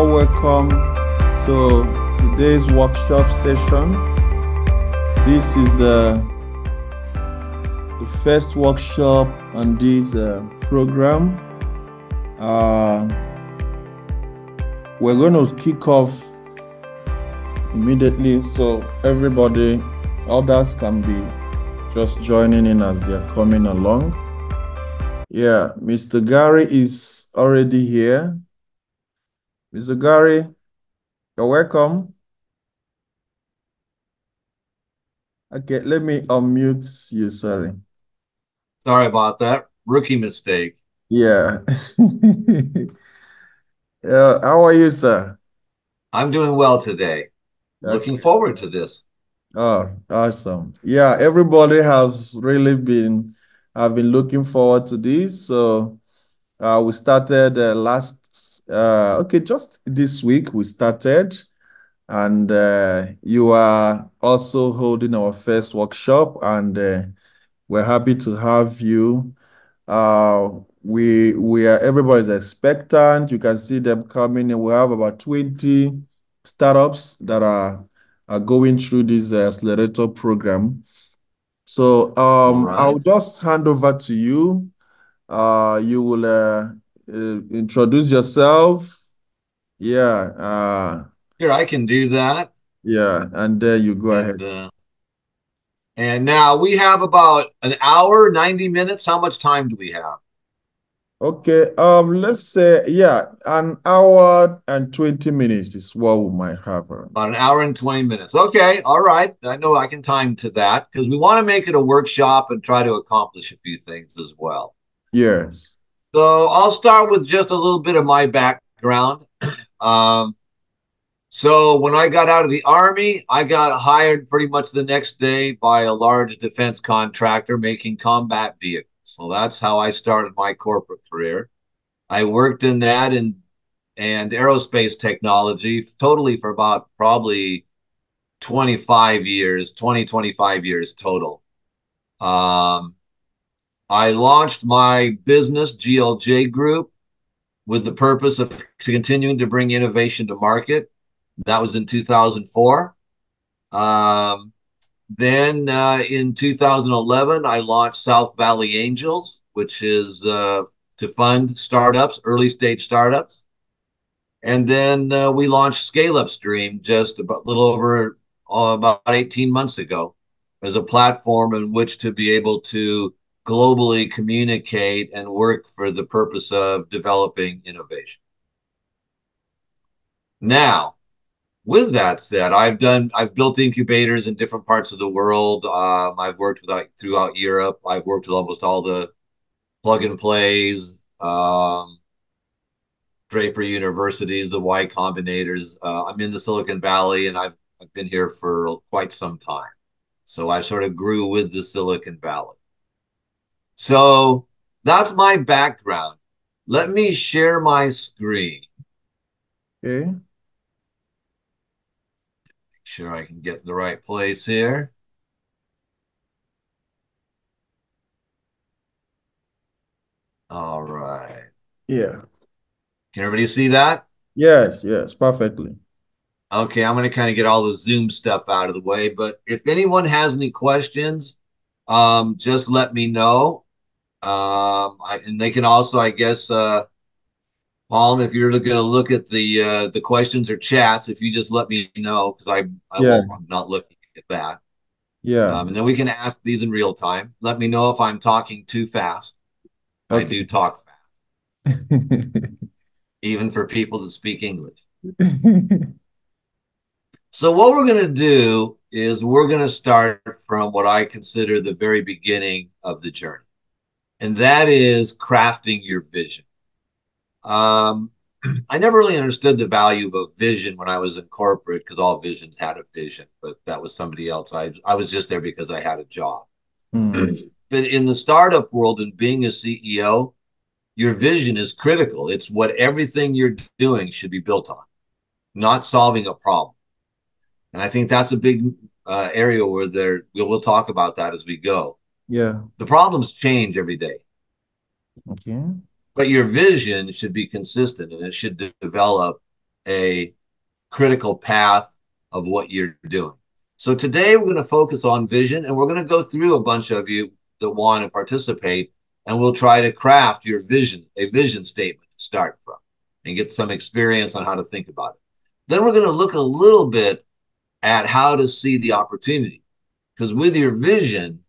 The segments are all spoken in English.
All welcome to today's workshop session. This is the, the first workshop on this uh, program. Uh, we're going to kick off immediately so everybody, others can be just joining in as they're coming along. Yeah, Mr. Gary is already here. Mr. Gary, you're welcome. Okay, let me unmute you. Sorry. Sorry about that. Rookie mistake. Yeah. yeah. How are you, sir? I'm doing well today. Okay. Looking forward to this. Oh, awesome. Yeah, everybody has really been I've been looking forward to this. So uh, we started uh, last, uh, okay, just this week we started. And uh, you are also holding our first workshop, and uh, we're happy to have you. Uh, we we are everybody's expectant. You can see them coming, and we have about 20 startups that are, are going through this accelerator program. So um, right. I'll just hand over to you. Uh, you will uh, uh, introduce yourself. Yeah. Uh, Here, I can do that. Yeah, and there you go and, ahead. Uh, and now we have about an hour, 90 minutes. How much time do we have? Okay, um, let's say yeah, an hour and twenty minutes is what we might have. About an hour and twenty minutes. Okay, all right. I know I can time to that because we want to make it a workshop and try to accomplish a few things as well. Yes. So I'll start with just a little bit of my background. um, so when I got out of the army, I got hired pretty much the next day by a large defense contractor making combat vehicles. So that's how I started my corporate career. I worked in that and and aerospace technology totally for about probably 25 years, 20, 25 years total. Um, I launched my business, GLJ Group, with the purpose of continuing to bring innovation to market. That was in 2004. Um, then uh, in 2011, I launched South Valley Angels, which is uh, to fund startups, early stage startups. And then uh, we launched Scale Up Stream just about a little over uh, about 18 months ago as a platform in which to be able to globally communicate and work for the purpose of developing innovation. Now, with that said, I've done I've built incubators in different parts of the world. Um, I've worked with throughout Europe. I've worked with almost all the plug and plays, um, Draper universities, the Y Combinators. Uh, I'm in the Silicon Valley, and I've I've been here for quite some time. So I sort of grew with the Silicon Valley. So that's my background. Let me share my screen. Okay Make sure I can get in the right place here. All right. Yeah. Can everybody see that? Yes, yes, perfectly. Okay, I'm going to kind of get all the Zoom stuff out of the way, but if anyone has any questions, um, just let me know. Um, I, and they can also, I guess, uh, Paul, if you're going to look at the uh, the questions or chats, if you just let me know because I, I yeah. am not looking at that. Yeah. Um, and then we can ask these in real time. Let me know if I'm talking too fast. Okay. I do talk fast, even for people that speak English. so what we're going to do is we're going to start from what I consider the very beginning of the journey, and that is crafting your vision. Um, I never really understood the value of a vision when I was in corporate because all visions had a vision, but that was somebody else. I I was just there because I had a job. Mm-hmm. But in the startup world and being a CEO, your vision is critical. It's what everything you're doing should be built on, not solving a problem. And I think that's a big uh, area where there we'll, we'll talk about that as we go. Yeah. The problems change every day. Okay but your vision should be consistent and it should de- develop a critical path of what you're doing. So today we're going to focus on vision and we're going to go through a bunch of you that want to participate and we'll try to craft your vision, a vision statement to start from and get some experience on how to think about it. Then we're going to look a little bit at how to see the opportunity. Because with your vision,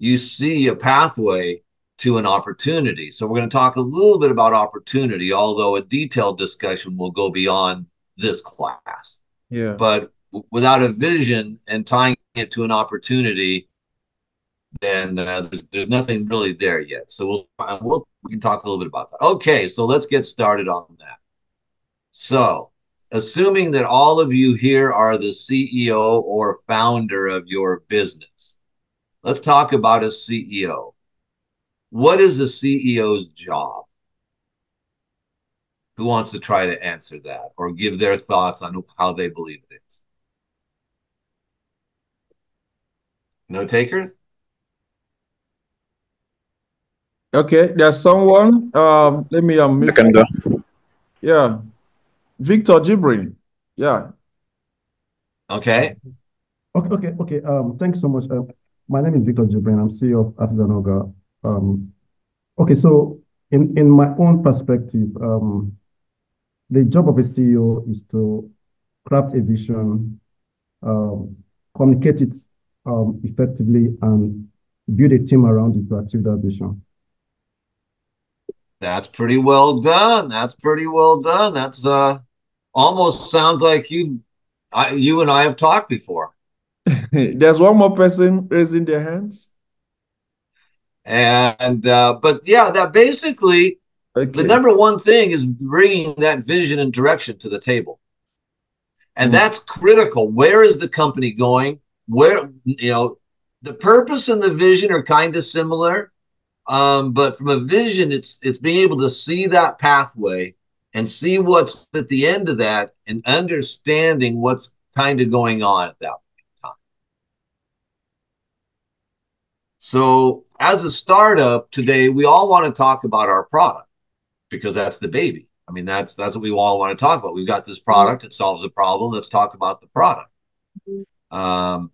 you see a pathway to an opportunity. So we're going to talk a little bit about opportunity, although a detailed discussion will go beyond this class. Yeah. But without a vision and tying it to an opportunity, then uh, there's, there's nothing really there yet. So we'll, we'll we can talk a little bit about that. Okay, so let's get started on that. So, assuming that all of you here are the CEO or founder of your business, let's talk about a CEO. What is a CEO's job? Who wants to try to answer that or give their thoughts on how they believe it is? No takers? Okay, there's someone. Um, let me um. I can go. Yeah, Victor Gibrin. Yeah. Okay. Okay. Okay. Okay. Um. Thanks so much. Uh, my name is Victor Gibrin. I'm CEO of Atidanoga. Um. Okay. So, in in my own perspective, um, the job of a CEO is to craft a vision, um, communicate it um, effectively and build a team around it to achieve that vision. That's pretty well done. That's pretty well done. That's uh almost sounds like you you and I have talked before. There's one more person raising their hands. And uh but yeah, that basically okay. the number one thing is bringing that vision and direction to the table. And mm. that's critical. Where is the company going? where you know the purpose and the vision are kind of similar um, but from a vision it's it's being able to see that pathway and see what's at the end of that and understanding what's kind of going on at that point in time so as a startup today we all want to talk about our product because that's the baby. I mean that's that's what we all want to talk about. We've got this product it solves a problem. Let's talk about the product. Um,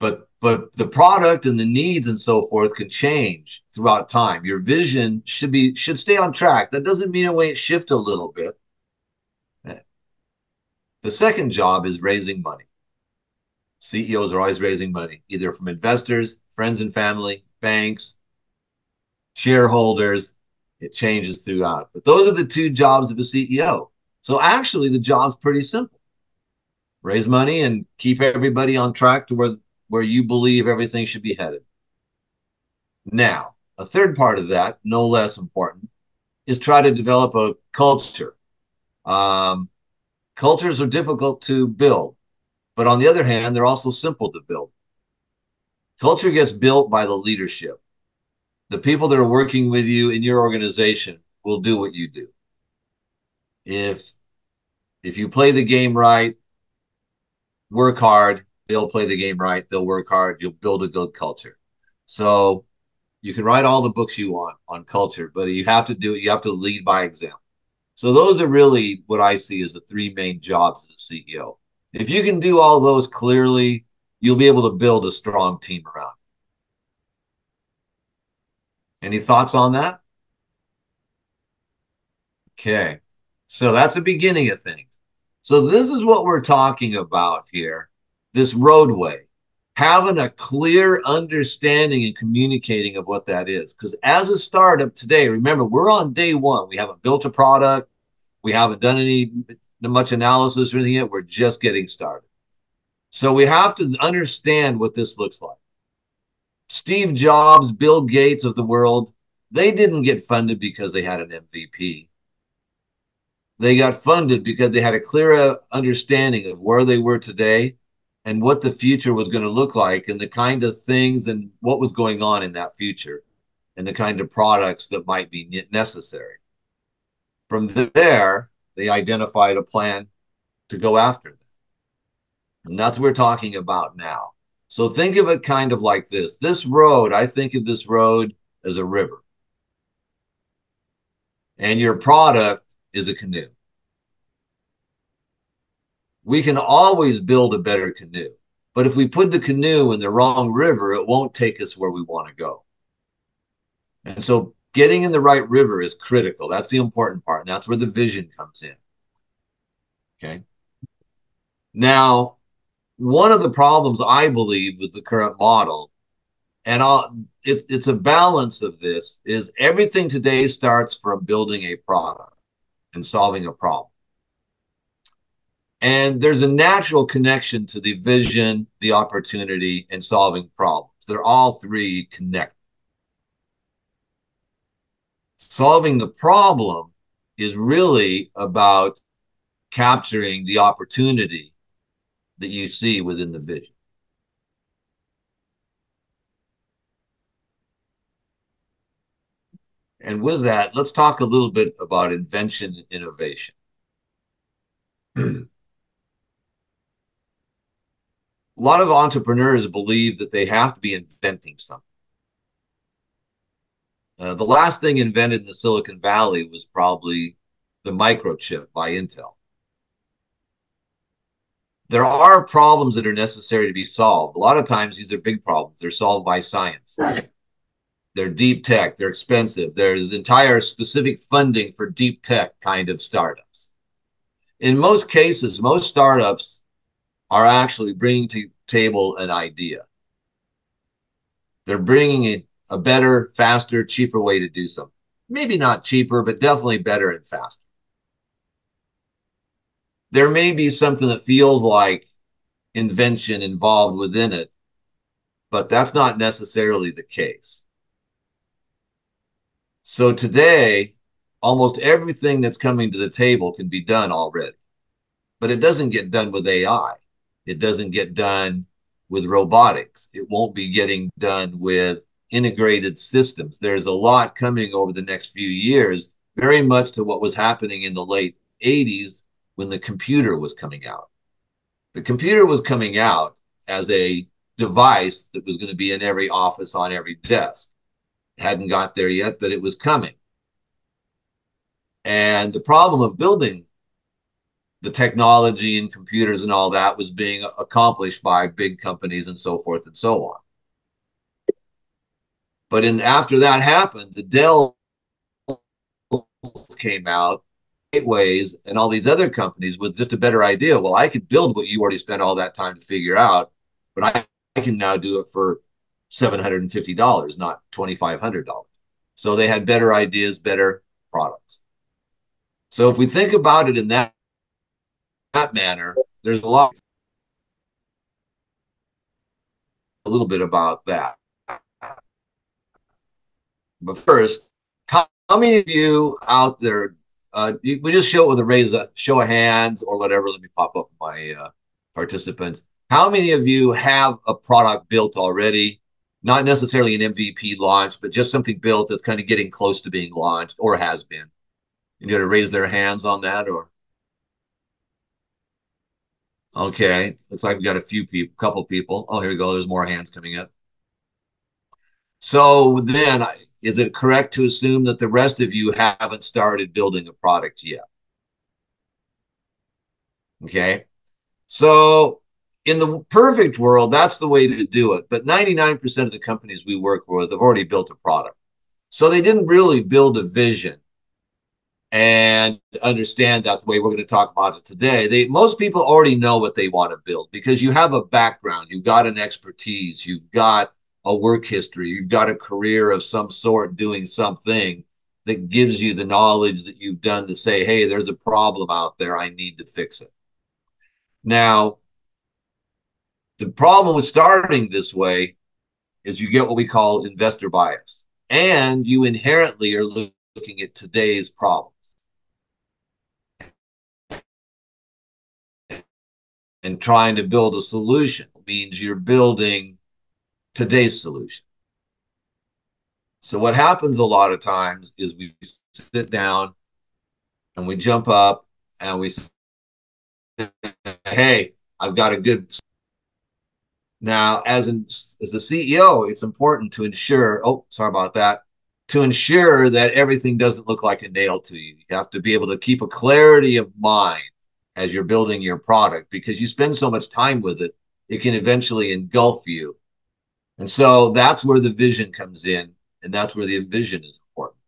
but but the product and the needs and so forth can change throughout time. Your vision should be should stay on track. That doesn't mean it won't shift a little bit. The second job is raising money ceos are always raising money either from investors friends and family banks shareholders. It changes throughout. But those are the two jobs of a ceo so actually the job's pretty simple. Raise money and keep everybody on track to where where you believe everything should be headed. Now, a third part of that, no less important, is try to develop a culture. Um, cultures are difficult to build, but on the other hand, they're also simple to build. Culture gets built by the leadership. The people that are working with you in your organization will do what you do. If if you play the game right, work hard, they'll play the game right, they'll work hard, you'll build a good culture. So you can write all the books you want on culture, but you have to do it, you have to lead by example. So those are really what I see as the three main jobs of the CEO. If you can do all those clearly, you'll be able to build a strong team around. Any thoughts on that? Okay. So that's the beginning of things. So this is what we're talking about here this roadway, having a clear understanding and communicating of what that is. Because as a startup today, remember, we're on day one. We haven't built a product, we haven't done any much analysis or anything yet. We're just getting started. So we have to understand what this looks like. Steve Jobs, Bill Gates of the world, they didn't get funded because they had an MVP. They got funded because they had a clear understanding of where they were today and what the future was going to look like and the kind of things and what was going on in that future and the kind of products that might be necessary. From there, they identified a plan to go after them. And that's what we're talking about now. So think of it kind of like this. This road, I think of this road as a river. and your product is a canoe. We can always build a better canoe. But if we put the canoe in the wrong river, it won't take us where we want to go. And so getting in the right river is critical. That's the important part. And that's where the vision comes in. Okay. Now, one of the problems I believe with the current model, and I'll, it, it's a balance of this, is everything today starts from building a product and solving a problem. And there's a natural connection to the vision, the opportunity, and solving problems. They're all three connected. Solving the problem is really about capturing the opportunity that you see within the vision. And with that, let's talk a little bit about invention and innovation. a lot of entrepreneurs believe that they have to be inventing something. Uh, the last thing invented in the Silicon Valley was probably the microchip by Intel. There are problems that are necessary to be solved. A lot of times these are big problems. They're solved by science. They're deep tech. They're expensive. There's entire specific funding for deep tech kind of startups. In most cases, most startups are actually bringing to table an idea. They're bringing a, a better, faster, cheaper way to do something. Maybe not cheaper, but definitely better and faster. There may be something that feels like invention involved within it, but that's not necessarily the case. So today, almost everything that's coming to the table can be done already, but it doesn't get done with AI. It doesn't get done with robotics. It won't be getting done with integrated systems. There's a lot coming over the next few years, very much to what was happening in the late 80s when the computer was coming out. The computer was coming out as a device that was going to be in every office on every desk. It hadn't got there yet, but it was coming. And the problem of building the technology and computers and all that was being accomplished by big companies and so forth and so on. But in after that happened, the Dell came out, Gateways, and all these other companies with just a better idea. Well, I could build what you already spent all that time to figure out, but I, I can now do it for seven hundred and fifty dollars, not twenty five hundred dollars. So they had better ideas, better products. So if we think about it in that that manner, there's a lot, a little bit about that. But first, how, how many of you out there, uh, you, we just show it with a raise, a show of hands or whatever. Let me pop up my uh, participants. How many of you have a product built already? Not necessarily an MVP launch, but just something built that's kind of getting close to being launched or has been. You got to raise their hands on that or Okay, looks like we got a few people, couple people. Oh, here we go. There's more hands coming up. So then, is it correct to assume that the rest of you haven't started building a product yet? Okay, so in the perfect world, that's the way to do it. But 99% of the companies we work with have already built a product. So they didn't really build a vision and understand that the way we're going to talk about it today. They most people already know what they want to build because you have a background, you've got an expertise, you've got a work history, you've got a career of some sort doing something that gives you the knowledge that you've done to say, hey, there's a problem out there, I need to fix it. Now, the problem with starting this way is you get what we call investor bias, and you inherently are looking at today's problems. and trying to build a solution means you're building today's solution. So what happens a lot of times is we sit down and we jump up and we say, "Hey, I've got a good." Now, as an as a CEO, it's important to ensure. Oh, sorry about that. to ensure that everything doesn't look like a nail to you. You have to be able to keep a clarity of mind as you're building your product because you spend so much time with it, it can eventually engulf you. And so that's where the vision comes in, and that's where the vision is important.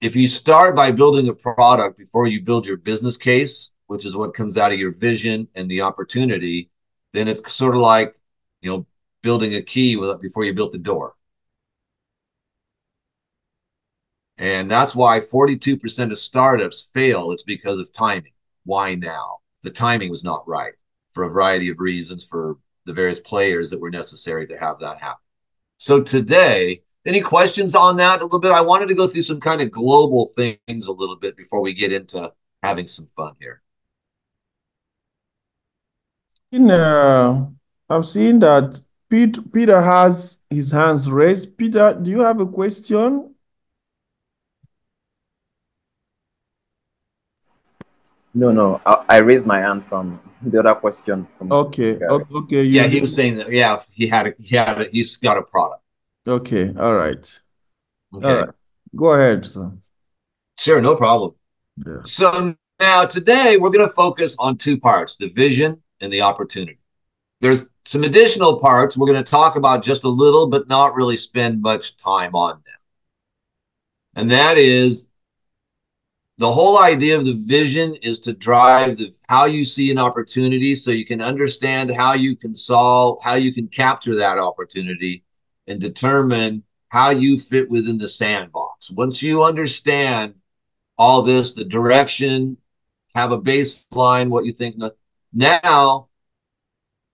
If you start by building a product before you build your business case, which is what comes out of your vision and the opportunity, then it's sort of like, you know, building a key before you built the door. And that's why 42% of startups fail. It's because of timing. Why now? The timing was not right for a variety of reasons for the various players that were necessary to have that happen. So today, any questions on that a little bit? I wanted to go through some kind of global things a little bit before we get into having some fun here. In, uh, I've seen that Peter, Peter has his hands raised. Peter, do you have a question? No, no. I, I raised my hand from the other question. From okay. Okay. okay. You yeah, he was saying that. Yeah, he had a, he had a, he's got a product. Okay. All right. Okay. All right. Go ahead. Sir. Sure. No problem. Yeah. So now today we're going to focus on two parts: the vision and the opportunity. There's some additional parts we're going to talk about just a little, but not really spend much time on them. And that is the whole idea of the vision is to drive the how you see an opportunity so you can understand how you can solve how you can capture that opportunity and determine how you fit within the sandbox. Once you understand all this the direction have a baseline what you think now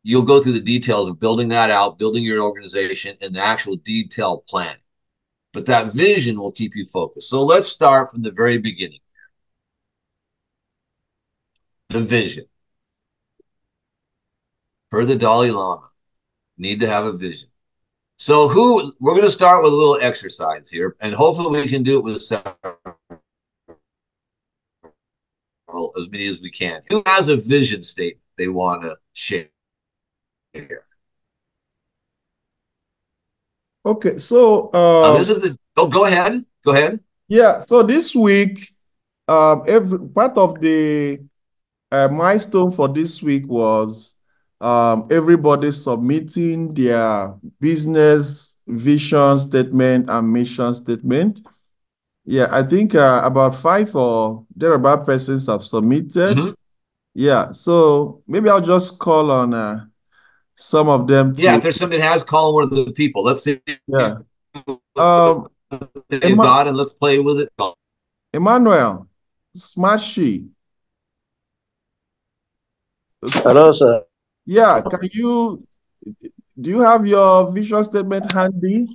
you'll go through the details of building that out building your organization and the actual detailed plan but that vision will keep you focused. So let's start from the very beginning the vision. For the Dalai Lama, need to have a vision. So who we're going to start with a little exercise here, and hopefully we can do it with several, as many as we can. Who has a vision statement they want to share? Okay, so uh, uh, this is the. Oh, go ahead. Go ahead. Yeah. So this week, um, every part of the a milestone for this week was um, everybody submitting their business vision statement and mission statement. Yeah, I think uh, about five or thereabout persons have submitted. Mm -hmm. Yeah, so maybe I'll just call on uh, some of them. To... Yeah, if there's somebody that has, call one of the people. Let's see. Yeah. Um, they've got, and let's play with it. Emmanuel, Smashy, Hello, sir. Yeah, can you do you have your vision statement handy?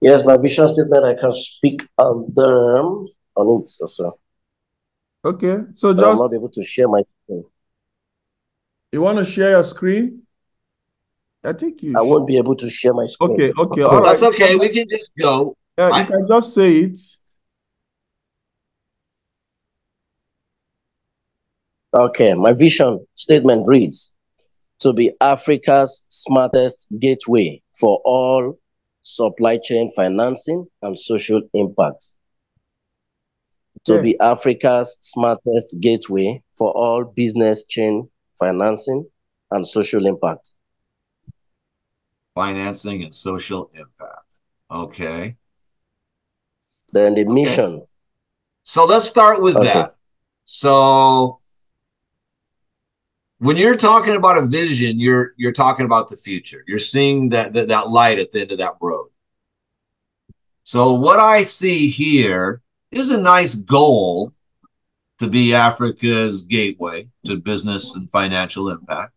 Yes, my vision statement, I can speak on them on it also. Okay, so but just I'm not able to share my screen. You want to share your screen? I think you. I should. won't be able to share my screen. Okay, okay, all That's right. okay. We can just go. Yeah, I... you can just say it. Okay, my vision statement reads to be Africa's smartest gateway for all supply chain financing and social impact. To be Africa's smartest gateway for all business chain financing and social impact. Financing and social impact. Okay. Then the okay. mission. So let's start with okay. that. So when you're talking about a vision, you're you're talking about the future. You're seeing that, that that light at the end of that road. So what I see here is a nice goal to be Africa's gateway to business and financial impact.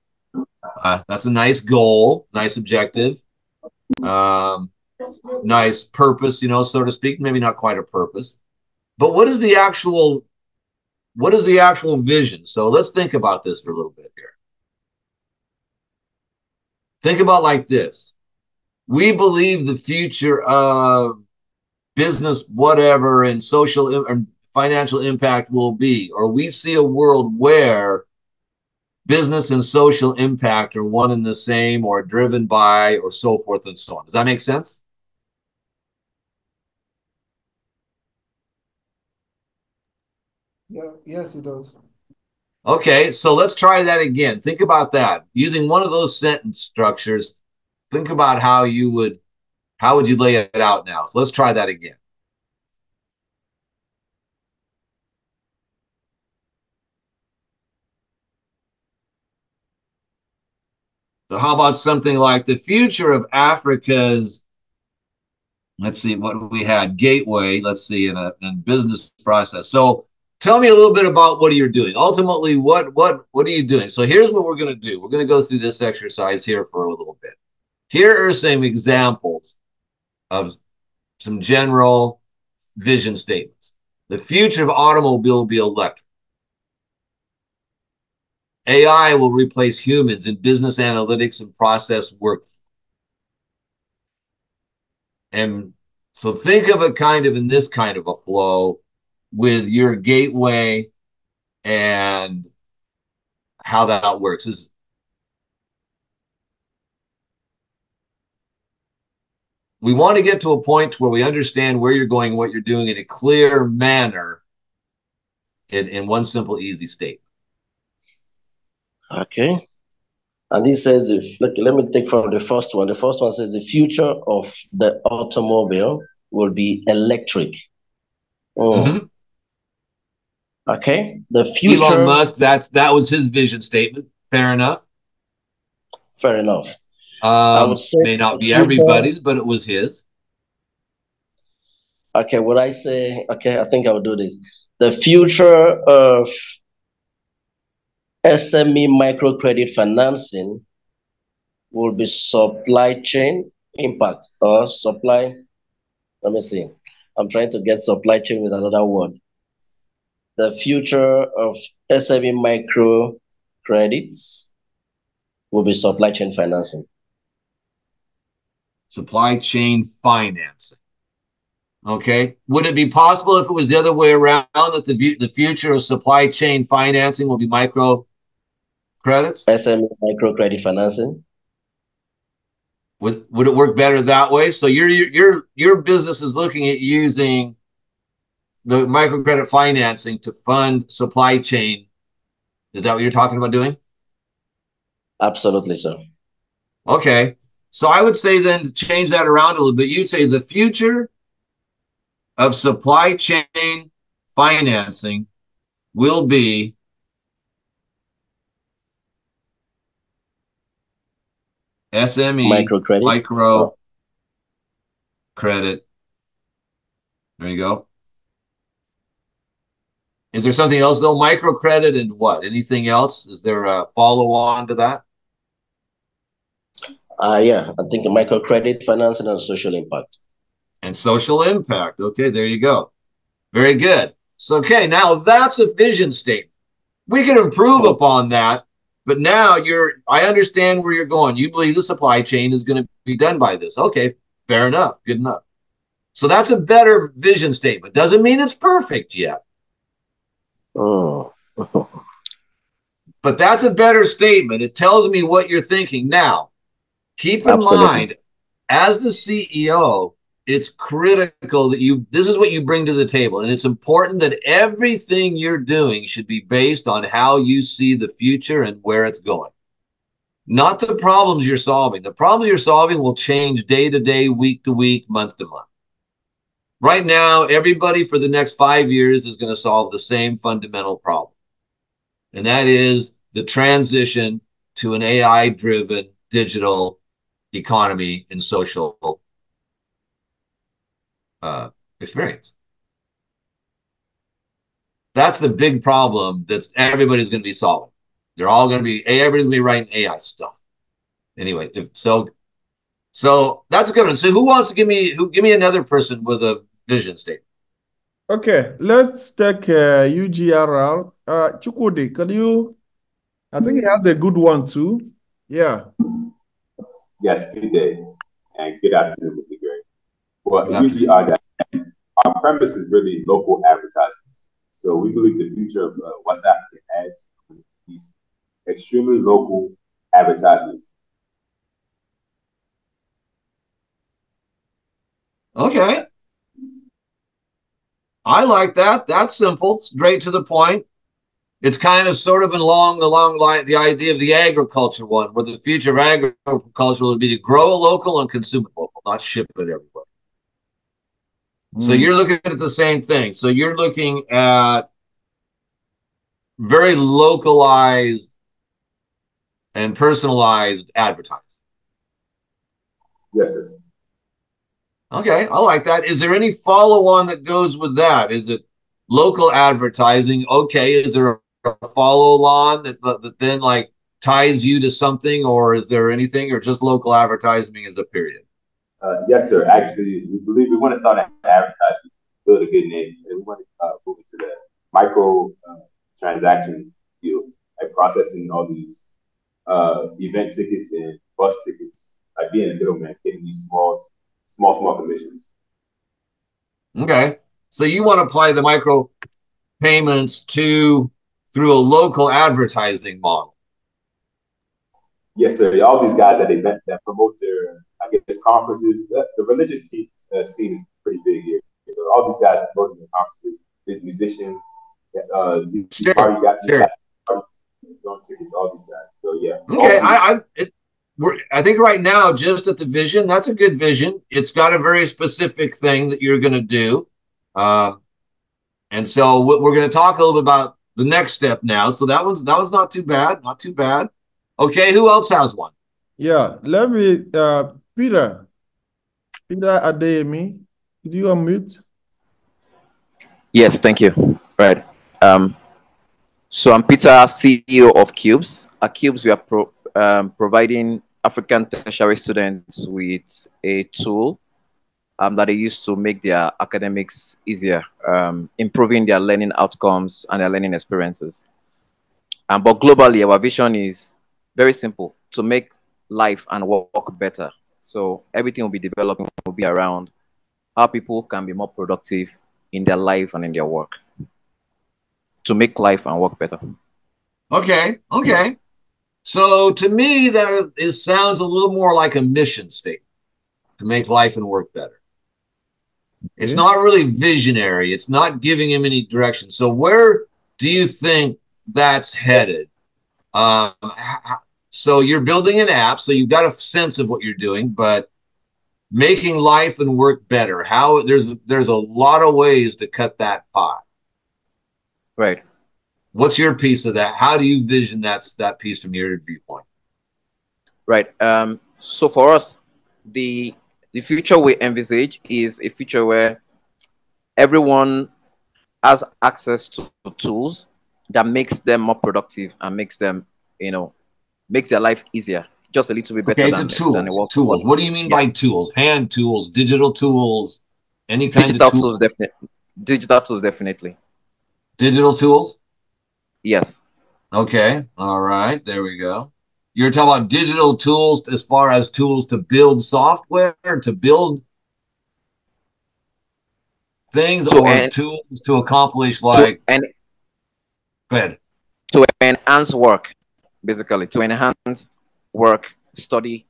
Uh, that's a nice goal, nice objective, um, nice purpose, you know, so to speak. Maybe not quite a purpose, but what is the actual what is the actual vision? So let's think about this for a little bit here. Think about like this. We believe the future of business, whatever, and social and financial impact will be, or we see a world where business and social impact are one and the same or driven by or so forth and so on. Does that make sense? Yeah, yes, it does. Okay, so let's try that again. Think about that. Using one of those sentence structures, think about how you would how would you lay it out now? So let's try that again. So how about something like the future of Africa's let's see what we had gateway let's see in a in business process so tell me a little bit about what you're doing. Ultimately what what what are you doing? So here's what we're going to do. We're going to go through this exercise here for a little bit. Here are some examples of some general vision statements. The future of automobile will be electric. Ai will replace humans in business analytics and process work. And so think of it kind of in this kind of a flow with your gateway and how that works is we want to get to a point where we understand where you're going what you're doing in a clear manner in, in one simple easy state Okay. And this says, if, look, let me take from the first one. The first one says the future of the automobile will be electric. Mm. Mhm. Okay. The future. elon musk that's that was his vision statement fair enough Fair enough. um, would say may not be future- everybody's but it was his Okay. What I say, okay, I think I will do this. The future of SME microcredit financing will be supply chain impact or supply. Let me see. I'm trying to get supply chain with another word. The future of SME micro credits will be supply chain financing. supply chain financing. Okay. Would it be possible if it was the other way around that the the future of supply chain financing will be micro credits? SME micro credit financing. Would would it work better that way? So your your your business is looking at using the microcredit financing to fund supply chain. Is that what you're talking about doing? Absolutely, sir. Okay. So I would say then to change that around a little bit, you'd say the future of supply chain financing will be SME Microcredit. micro credit. There you go. Is there something else though? Microcredit and what? Anything else? Is there a follow on to that? Uh, yeah, I think microcredit financing and social impact. and social impact. Okay, there you go. Very good. So, okay, now that's a vision statement. We can improve upon that, but now you're, I understand where you're going. You believe the supply chain is going to be done by this. Okay, fair enough. Good enough. So that's a better vision statement. Doesn't mean it's perfect yet, Oh. but that's a better statement. It tells me what you're thinking. Now, keep in Absolutely. mind, as the CEO, it's critical that you this is what you bring to the table and it's important that everything you're doing should be based on how you see the future and where it's going not the problems you're solving the problems you're solving will change day to day week to week month to month right now everybody for the next 5 years is going to solve the same fundamental problem and that is the transition to an AI driven digital economy and social uh, experience. That's the big problem that's everybody's going to be solving. They're all going to be everybody's going to be writing AI stuff. Anyway, if, so so that's a good one. So who wants to give me who give me another person with a vision statement? Okay, let's take uh, UGRL. Uh, Chukwudi, can you? I think he has a good one too. Yeah. Yes, good day and good afternoon, Mr. Gary. Well, Good usually our, our premise is really local advertisements. So we believe the future of uh, West African ads is extremely local advertisements. Okay. I like that. That's simple, straight to the point. It's kind of sort of along along line the idea of the agriculture one, where the future of agriculture will be to grow a local and consume it local, not ship it everywhere. Mm. So you're looking at the same thing. So you're looking at very localized and personalized advertising. Yes, sir. Okay, I like that. Is there any follow on that goes with that? Is it local advertising? Okay, is there a follow on that, that then like ties you to something, or is there anything, or just local advertising as a period? Uh, yes, sir. Actually, we believe we want to start advertising, build a good name, and we want to uh, move into the micro uh, transactions deal, like processing all these uh, event tickets and bus tickets, like being a middleman, getting these small small, small commissions. Okay. So you want to apply the micro payments to through a local advertising model. Yes, sir. All these guys that event that promote their, I guess, conferences. The, the religious uh, scene is pretty big here. So all these guys promoting their conferences, these musicians, uh, these sure. party guys, sure. guys, tickets, all these guys. So yeah. Okay, I, I it, we're, I think right now, just at the vision, that's a good vision. It's got a very specific thing that you're going to do. Uh, and so we're going to talk a little bit about the next step now. So that one's that was not too bad, not too bad. Okay, who else has one? Yeah, let me, uh, Peter, Peter Adeyemi, did you unmute? Yes, thank you. Right. Um, so I'm Peter, CEO of Cubes. At Cubes, we are pro, um, providing African tertiary students with a tool um, that they use to make their academics easier, um, improving their learning outcomes and their learning experiences. Um, but globally, our vision is very simple to make life and work better. So everything will be developing will be around how people can be more productive in their life and in their work to make life and work better. Okay, okay. So to me, that is sounds a little more like a mission statement to make life and work better. It's not really visionary. It's not giving him any direction. So where do you think that's headed? Um, so you're building an app, so you've got a sense of what you're doing, but making life and work better. How there's there's a lot of ways to cut that pie. Right. What's your piece of that? How do you vision that's that piece from your viewpoint? Right. Um, so for us, the the future we envisage is a future where everyone has access to tools that makes them more productive and makes them, you know, makes their life easier, just a little bit better okay, than, tools, than it was. Tools. What do you mean yes. by tools? Hand tools, digital tools, any kind digital of tools? tools definitely. Digital tools, definitely. Digital tools. Yes. Okay. All right. There we go. You're talking about digital tools as far as tools to build software, to build things, to or en- tools to accomplish like. To en- Go ahead. To enhance work, basically, to enhance work, study,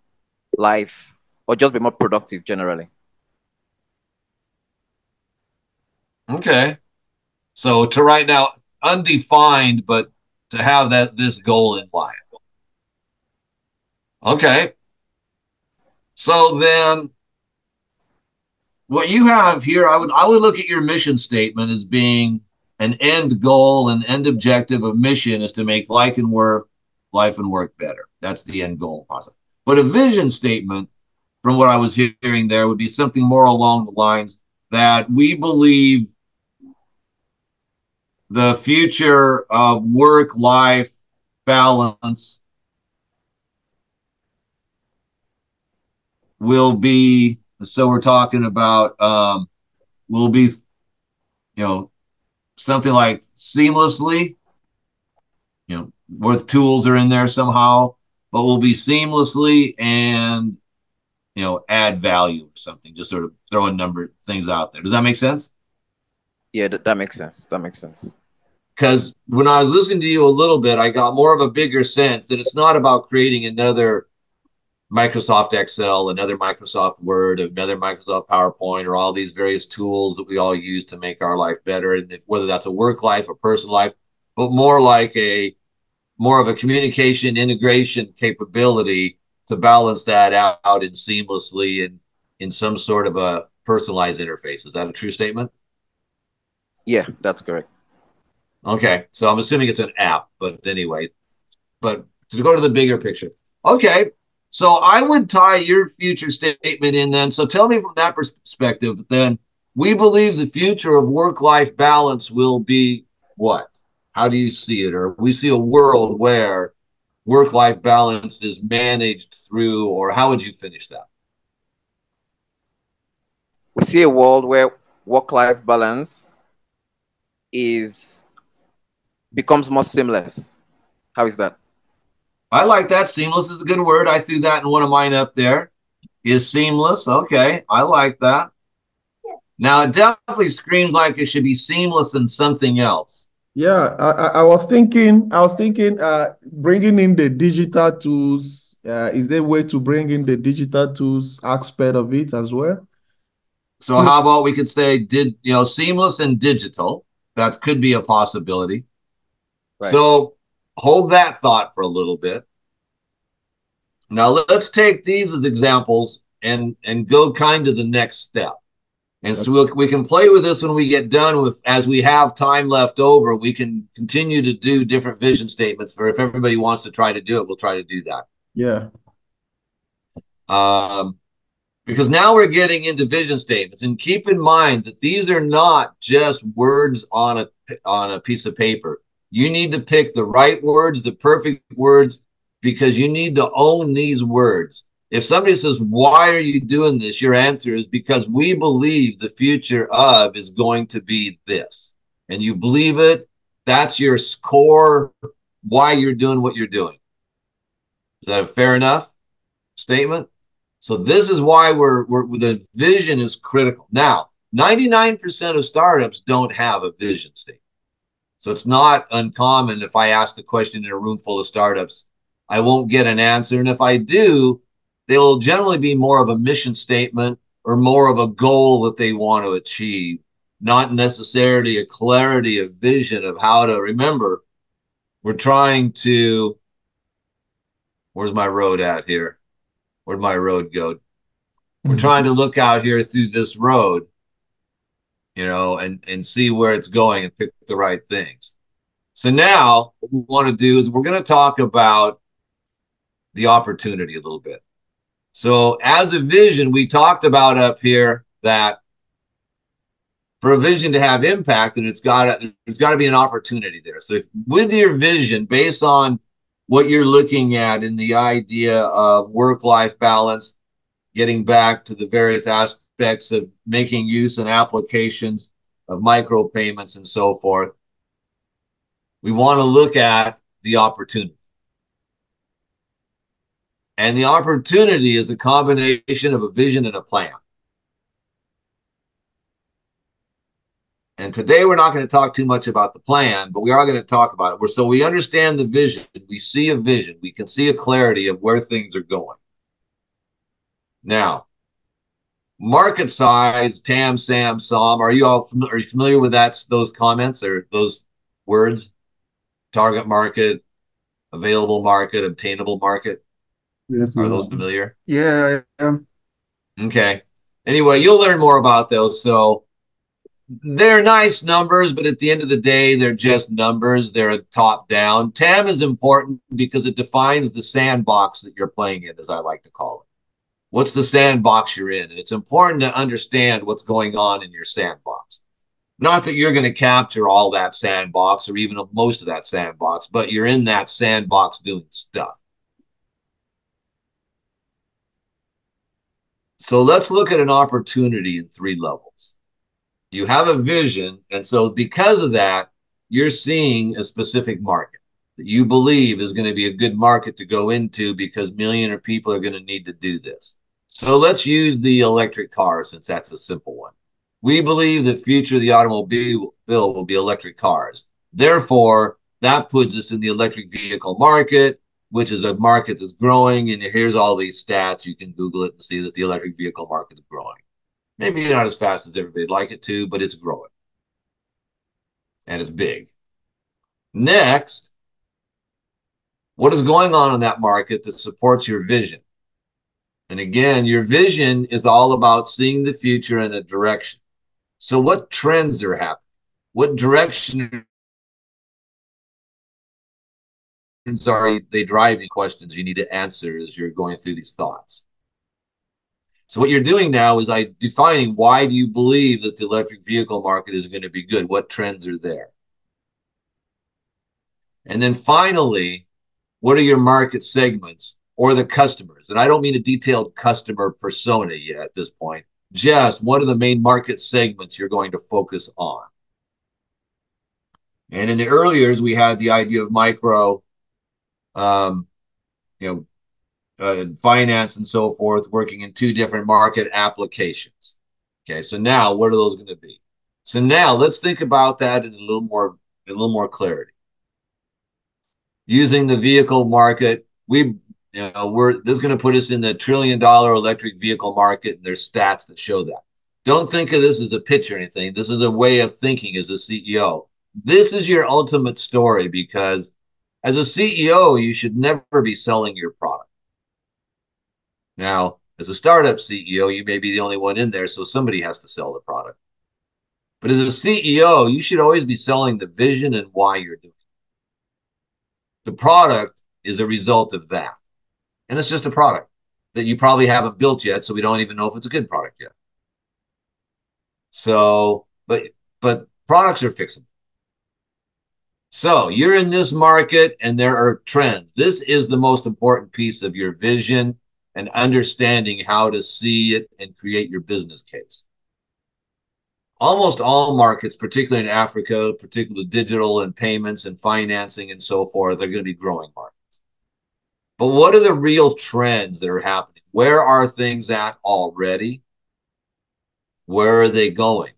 life, or just be more productive generally. Okay. So to right now, undefined, but to have that this goal in mind. Okay. So then what you have here, I would I would look at your mission statement as being an end goal an end objective of mission is to make life and work life and work better. That's the end goal possible. But a vision statement, from what I was hearing there, would be something more along the lines that we believe the future of work life balance will be so we're talking about um, will be you know something like seamlessly you know where the tools are in there somehow but will be seamlessly and you know add value or something. Just sort of throwing number of things out there. Does that make sense yeah that, that makes sense that makes sense because when I was listening to you a little bit, I got more of a bigger sense that it's not about creating another Microsoft Excel, another Microsoft Word, another Microsoft PowerPoint, or all these various tools that we all use to make our life better, and if, whether that's a work life or personal life, but more like a more of a communication integration capability to balance that out, out and seamlessly and in some sort of a personalized interface. Is that a true statement? Yeah, that's correct. Okay, so I'm assuming it's an app, but anyway, but to go to the bigger picture. Okay, so I would tie your future statement in then. So tell me from that perspective, then we believe the future of work life balance will be what? How do you see it? Or we see a world where work life balance is managed through, or how would you finish that? We see a world where work life balance is becomes more seamless. How is that? I like that. Seamless is a good word. I threw that in one of mine up there. Is seamless. Okay. I like that. Now it definitely screams like it should be seamless in something else. Yeah, I, I was thinking, I was thinking, uh, bringing in the digital tools. Uh, is there a way to bring in the digital tools aspect of it as well? So how about we could say did you know seamless and digital? That could be a possibility. Right. So hold that thought for a little bit. Now let's take these as examples and and go kind of the next step. And so we'll, we can play with this when we get done with, as we have time left over, we can continue to do different vision statements for if everybody wants to try to do it, we'll try to do that. Yeah. Um, because now we're getting into vision statements and keep in mind that these are not just words on a, on a piece of paper. You need to pick the right words, the perfect words, because you need to own these words. If somebody says, Why are you doing this? Your answer is because we believe the future of is going to be this. And you believe it, that's your score, why you're doing what you're doing. Is that a fair enough statement? So this is why we're, we're the vision is critical. Now, 99% of startups don't have a vision statement. So it's not uncommon if I ask the question in a room full of startups, I won't get an answer. And if I do, they'll generally be more of a mission statement or more of a goal that they want to achieve, not necessarily a clarity of vision of how to remember. We're trying to, where's my road at here? Where'd my road go? We're mm-hmm. trying to look out here through this road you know, and and see where it's going and pick the right things. So now what we want to do is we're going to talk about the opportunity a little bit. So as a vision, we talked about up here that for a vision to have impact, and it's got to, there's got to be an opportunity there. So if, with your vision, based on what you're looking at in the idea of work-life balance, getting back to the various aspects aspects of making use and applications of micropayments and so forth. We want to look at the opportunity. And the opportunity is a combination of a vision and a plan. And today we're not going to talk too much about the plan, but we are going to talk about it. We're, So we understand the vision. We see a vision. We can see a clarity of where things are going. Now, market size, TAM, SAM, SOM. Are you all are you familiar with that those comments or those words? Target market, available market, obtainable market. Yes, are those familiar? Yeah, I am. Okay. Anyway, you'll learn more about those. So they're nice numbers, but at the end of the day, they're just numbers. They're a top down. TAM is important because it defines the sandbox that you're playing in, as I like to call it what's the sandbox you're in. And it's important to understand what's going on in your sandbox. Not that you're going to capture all that sandbox or even most of that sandbox, but you're in that sandbox doing stuff. So let's look at an opportunity in three levels. You have a vision. And so because of that, you're seeing a specific market that you believe is going to be a good market to go into because million of people are going to need to do this. So let's use the electric car since that's a simple one. We believe the future of the automobile will be electric cars. Therefore, that puts us in the electric vehicle market, which is a market that's growing. And here's all these stats. You can Google it and see that the electric vehicle market is growing. Maybe not as fast as everybody'd like it to, but it's growing. And it's big. Next, what is going on in that market that supports your vision? And again, your vision is all about seeing the future in a direction. So, what trends are happening? What direction are they driving questions you need to answer as you're going through these thoughts? So what you're doing now is I defining why do you believe that the electric vehicle market is going to be good? What trends are there? And then finally, what are your market segments or the customers? And I don't mean a detailed customer persona yet at this point. Just what are the main market segments you're going to focus on? And in the earlier years, we had the idea of micro, um, you know, uh, finance and so forth, working in two different market applications. Okay, so now what are those going to be? So now let's think about that in a little more, a little more clarity using the vehicle market. We, you know, we're this is going to put us in the trillion dollar electric vehicle market, and there's stats that show that. Don't think of this as a pitch or anything. This is a way of thinking as a CEO. This is your ultimate story because as a CEO, you should never be selling your product. Now, as a startup CEO, you may be the only one in there, so somebody has to sell the product. But as a CEO, you should always be selling the vision and why you're doing it. the product is a result of that. And it's just a product that you probably haven't built yet, so we don't even know if it's a good product yet. So, but but products are fixable. So you're in this market and there are trends. This is the most important piece of your vision and understanding how to see it and create your business case almost all markets, particularly in Africa, particularly digital and payments and financing and so forth, are going to be growing markets. But what are the real trends that are happening? Where are things at already? Where are they going?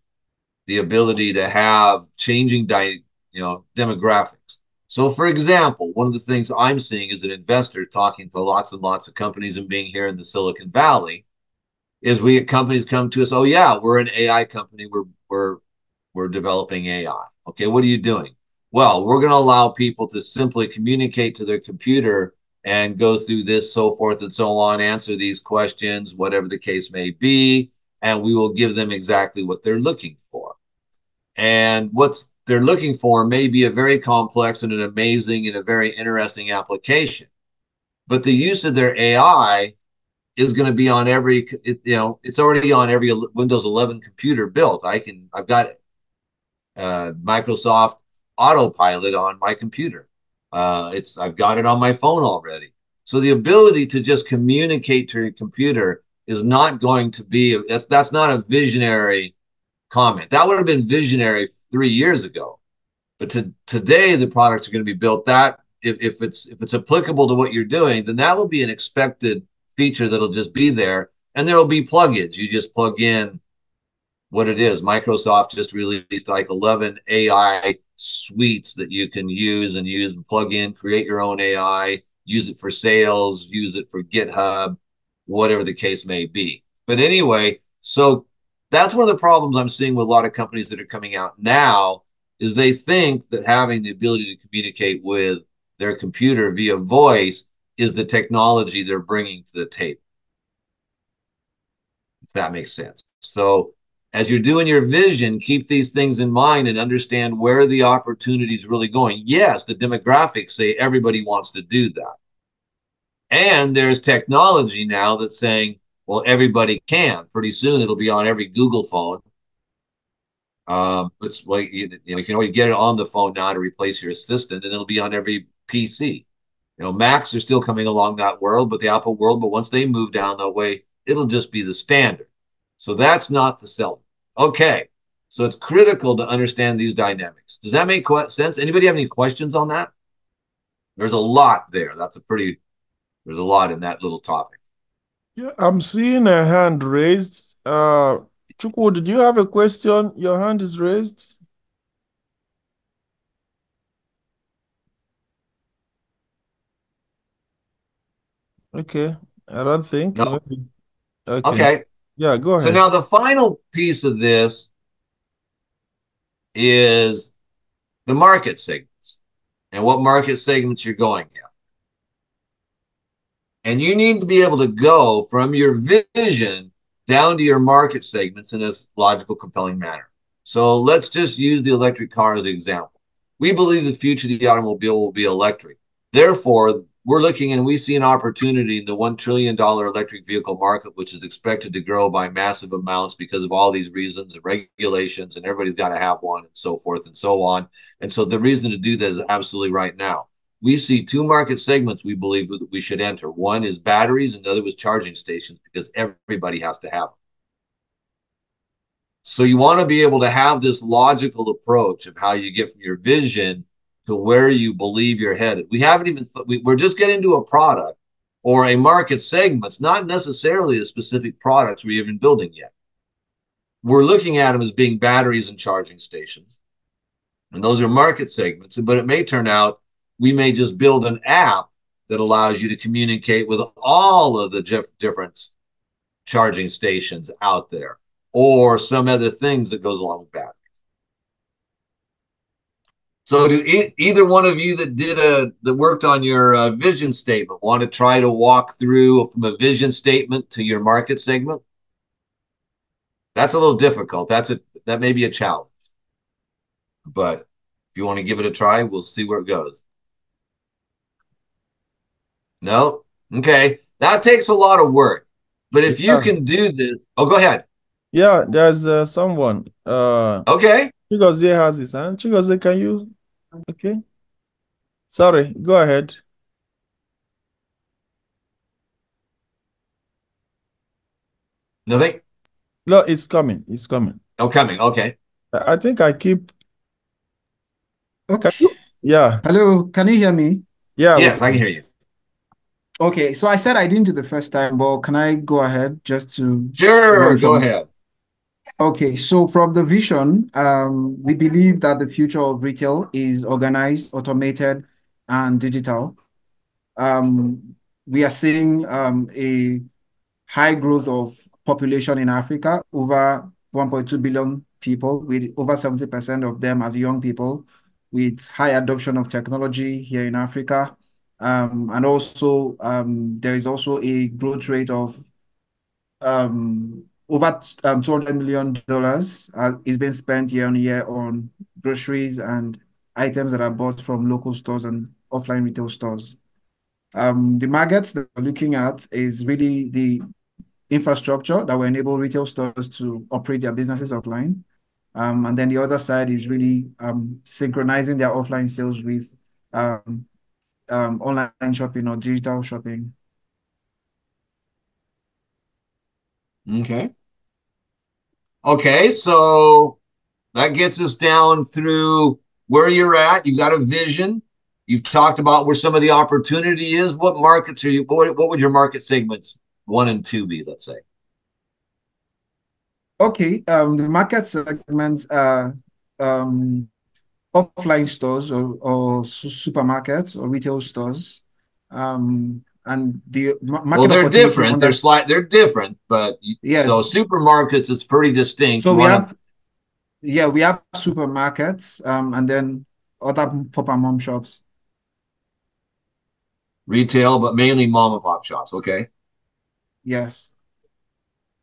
The ability to have changing, di- you know, demographics. So, for example, one of the things I'm seeing as an investor talking to lots and lots of companies and being here in the Silicon Valley is we get companies come to us, oh yeah, we're an AI company. We're we're we're developing AI. Okay, what are you doing? Well, we're going to allow people to simply communicate to their computer and go through this, so forth and so on, answer these questions, whatever the case may be, and we will give them exactly what they're looking for. And what's they're looking for may be a very complex and an amazing and a very interesting application. But the use of their AI is going to be on every it, you know it's already on every windows 11 computer built. I can i've got uh, microsoft autopilot on my computer. Uh, it's i've got it on my phone already. So the ability to just communicate to your computer is not going to be that's that's not a visionary comment. That would have been visionary three years ago but to, today the products are going to be built that if, if it's if it's applicable to what you're doing then that will be an expected feature that'll just be there. And there will be plugins. You just plug in what it is. Microsoft just released like 11 AI suites that you can use and use and plug in, create your own AI, use it for sales, use it for GitHub, whatever the case may be. But anyway, so that's one of the problems I'm seeing with a lot of companies that are coming out now is they think that having the ability to communicate with their computer via voice is the technology they're bringing to the table. If that makes sense. So as you're doing your vision, keep these things in mind and understand where the opportunity is really going. Yes, the demographics say everybody wants to do that. And there's technology now that's saying, well, everybody can. Pretty soon it'll be on every Google phone. Um, it's like you, you, know, you can already get it on the phone now to replace your assistant, and it'll be on every PC. You know, Macs are still coming along that world, but the Apple world. But once they move down that way, it'll just be the standard. So that's not the selling. Okay. So it's critical to understand these dynamics. Does that make sense? Anybody have any questions on that? There's a lot there. That's a pretty, there's a lot in that little topic. Yeah, I'm seeing a hand raised. Uh, Chukwu, did you have a question? Your hand is raised. Okay, I don't think. No. Okay. okay. Yeah, go ahead. So now the final piece of this is the market segments and what market segments you're going at. And you need to be able to go from your vision down to your market segments in a logical, compelling manner. So let's just use the electric car as an example. We believe the future of the automobile will be electric. Therefore, we're looking and we see an opportunity in the $1 trillion electric vehicle market, which is expected to grow by massive amounts because of all these reasons and regulations, and everybody's got to have one and so forth and so on. And so the reason to do that is absolutely right now. We see two market segments we believe that we should enter. One is batteries, and the other was charging stations because everybody has to have them. So you want to be able to have this logical approach of how you get from your vision to where you believe you're headed. We haven't even, we, we're just getting to a product or a market segment. It's not necessarily the specific products we're even building yet. We're looking at them as being batteries and charging stations. And those are market segments, but it may turn out we may just build an app that allows you to communicate with all of the diff different charging stations out there or some other things that goes along with batteries. So do e either one of you that did a that worked on your uh, vision statement want to try to walk through from a vision statement to your market segment? That's a little difficult. That's a that may be a challenge. But if you want to give it a try, we'll see where it goes. No? Okay. That takes a lot of work. But if you can do this, oh go ahead. Yeah, there's uh, someone. Uh, Okay. Chigozie has his hand. Chigozie, can you? Okay. Sorry, go ahead. Nothing? No, it's coming. It's coming. Oh, coming. Okay. I I think I keep. Okay. Yeah, Hello, can you hear me? yeah. we- Yes, I can hear you. Okay, so I said I didn't do the first time, but can I go ahead just to Sure, go ahead. Okay, so from the vision, um, we believe that the future of retail is organized, automated, and digital. Um, we are seeing um, a high growth of population in Africa, over 1.2 billion people, with over 70% of them as young people, with high adoption of technology here in Africa. Um, and also, um, there is also a growth rate of um, over um, $200 million uh, is being spent year on year on groceries and items that are bought from local stores and offline retail stores. The markets that we're looking at is really the infrastructure that will enable retail stores to operate their businesses offline. And then the other side is really synchronizing their offline sales with um, online shopping or digital shopping. Okay. Okay, so that gets us down through where you're at. You've got a vision. You've talked about where some of the opportunity is. What markets are you? What, what would your market segments one and two be? Let's say. Okay, um, the market segments are um, offline stores or, or supermarkets or retail stores. Um, and the market Well, they're different. They're slight. They're different, but Yeah. So supermarkets is pretty distinct. So we have, yeah, we have supermarkets, um, and then other pop and mom shops. retail, but mainly mom and pop shops. Okay. Yes.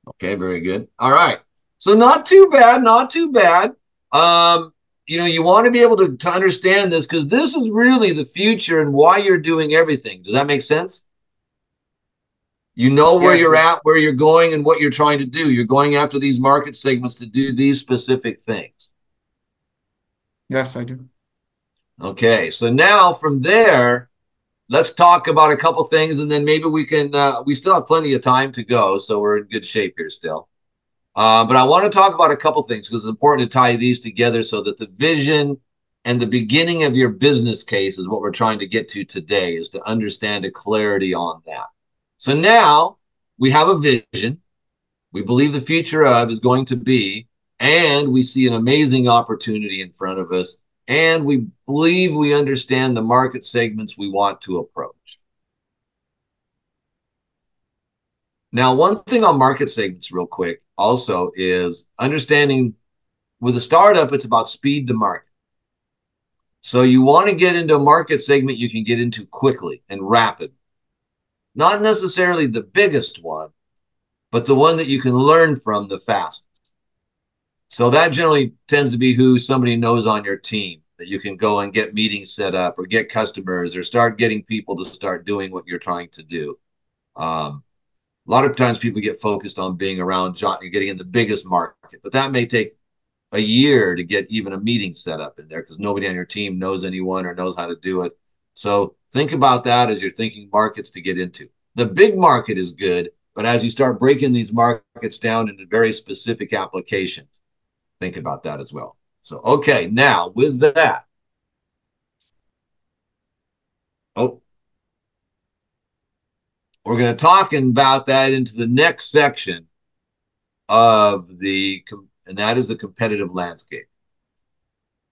Okay, very good. All right. So not too bad, not too bad. Um, you know, you want to be able to, to understand this because this is really the future and why you're doing everything. Does that make sense? You know where Yes. you're at, where you're going, and what you're trying to do. You're going after these market segments to do these specific things. Yes, I do. Okay, so now from there, let's talk about a couple things, and then maybe we can. Uh, we still have plenty of time to go, so we're in good shape here still. Uh, but I want to talk about a couple things because it's important to tie these together so that the vision and the beginning of your business case is what we're trying to get to today is to understand a clarity on that. So now we have a vision. We believe the future of is going to be, and we see an amazing opportunity in front of us and we believe we understand the market segments we want to approach. Now, one thing on market segments, real quick, also is understanding with a startup, it's about speed to market. So you want to get into a market segment you can get into quickly and rapid. Not necessarily the biggest one, but the one that you can learn from the fastest. So that generally tends to be who somebody knows on your team that you can go and get meetings set up or get customers or start getting people to start doing what you're trying to do. Um, a lot of times people get focused on being around John, and getting in the biggest market, but that may take a year to get even a meeting set up in there because nobody on your team knows anyone or knows how to do it. So think about that as you're thinking markets to get into. The big market is good, but as you start breaking these markets down into very specific applications, think about that as well. So, okay, now with that, oh, we're going to talk about that into the next section of the, and that is the competitive landscape.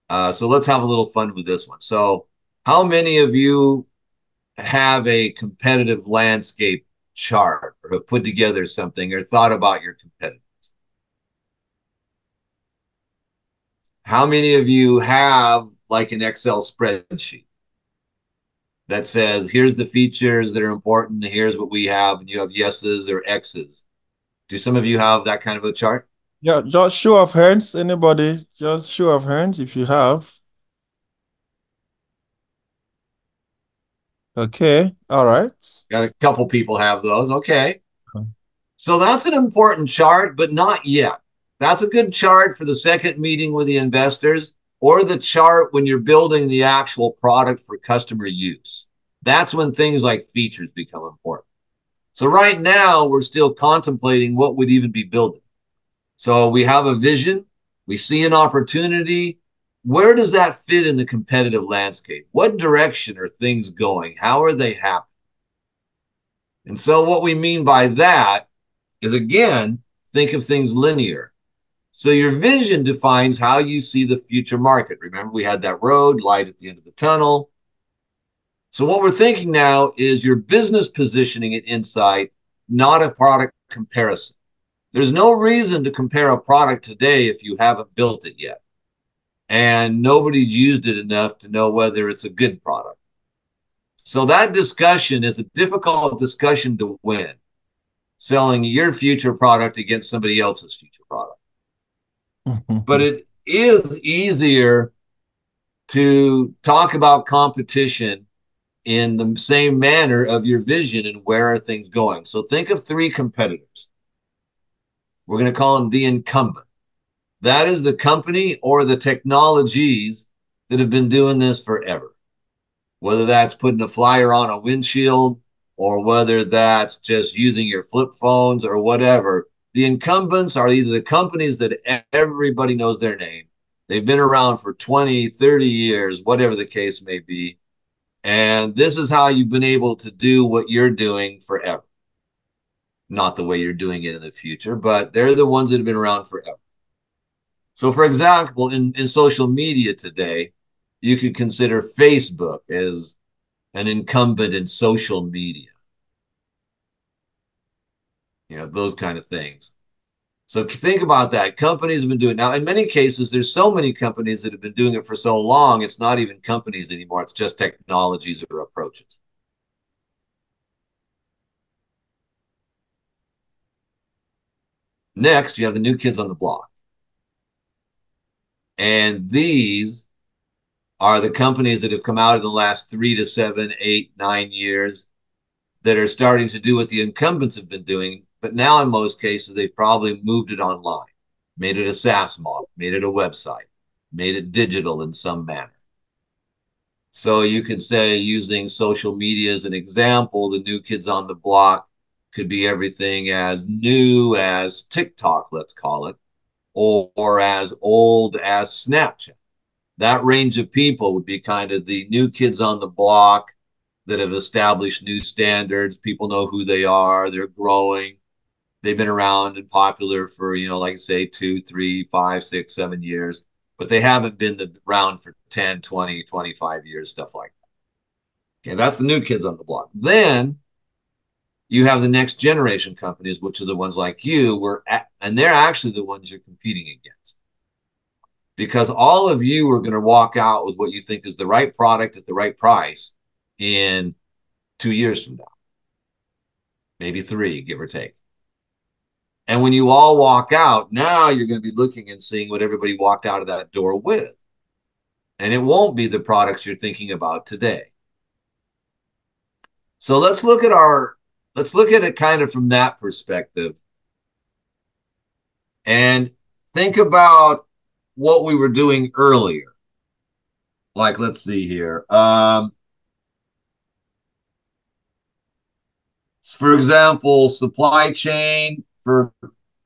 Uh, so let's have a little fun with this one. So, how many of you have a competitive landscape chart or have put together something or thought about your competitors? How many of you have like an Excel spreadsheet that says, here's the features that are important, here's what we have, and you have yeses or X's? Do some of you have that kind of a chart? Yeah, just show of hands. Anybody? Just show of hands if you have. Okay, all right. Got a couple people have those. Okay. So that's an important chart, but not yet. That's a good chart for the second meeting with the investors or the chart when you're building the actual product for customer use. That's when things like features become important. So right now we're still contemplating what would even be building. So we have a vision, we see an opportunity. Where does that fit in the competitive landscape? What direction are things going? How are they happening? And so what we mean by that is again, think of things linear. So your vision defines how you see the future market. Remember, we had that road, light at the end of the tunnel. So what we're thinking now is your business positioning and insight, not a product comparison. There's no reason to compare a product today if you haven't built it yet. And nobody's used it enough to know whether it's a good product. So that discussion is a difficult discussion to win, selling your future product against somebody else's future product. But it is easier to talk about competition in the same manner of your vision and where are things going. So think of three competitors. We're going to call them the incumbent. That is the company or the technologies that have been doing this forever. Whether that's putting a flyer on a windshield or whether that's just using your flip phones or whatever, the incumbents are either the companies that everybody knows their name. They've been around for 20, 30 years, whatever the case may be. And this is how you've been able to do what you're doing forever. Not the way you're doing it in the future, but they're the ones that have been around forever. So, for example, in, in social media today, you could consider Facebook as an incumbent in social media you know, those kind of things. So think about that. Companies have been doing now. In many cases, there's so many companies that have been doing it for so long. It's not even companies anymore. It's just technologies or approaches. Next, you have the new kids on the block. And these are the companies that have come out in the last three to seven, eight, nine years that are starting to do what the incumbents have been doing but now, in most cases, they've probably moved it online, made it a SaaS model, made it a website, made it digital in some manner. So you could say, using social media as an example, the new kids on the block could be everything as new as TikTok, let's call it, or, or as old as Snapchat. That range of people would be kind of the new kids on the block that have established new standards. People know who they are, they're growing they've been around and popular for you know like I say two three five six seven years but they haven't been the, around for 10 20 25 years stuff like that okay that's the new kids on the block then you have the next generation companies, which are the ones like you, were at, and they're actually the ones you're competing against. Because all of you are going to walk out with what you think is the right product at the right price in two years from now, maybe three, give or take. And when you all walk out, now you're going to be looking and seeing what everybody walked out of that door with. And it won't be the products you're thinking about today. So let's look at our let's look at it kind of from that perspective. And think about what we were doing earlier. Like let's see here. Um for example, supply chain for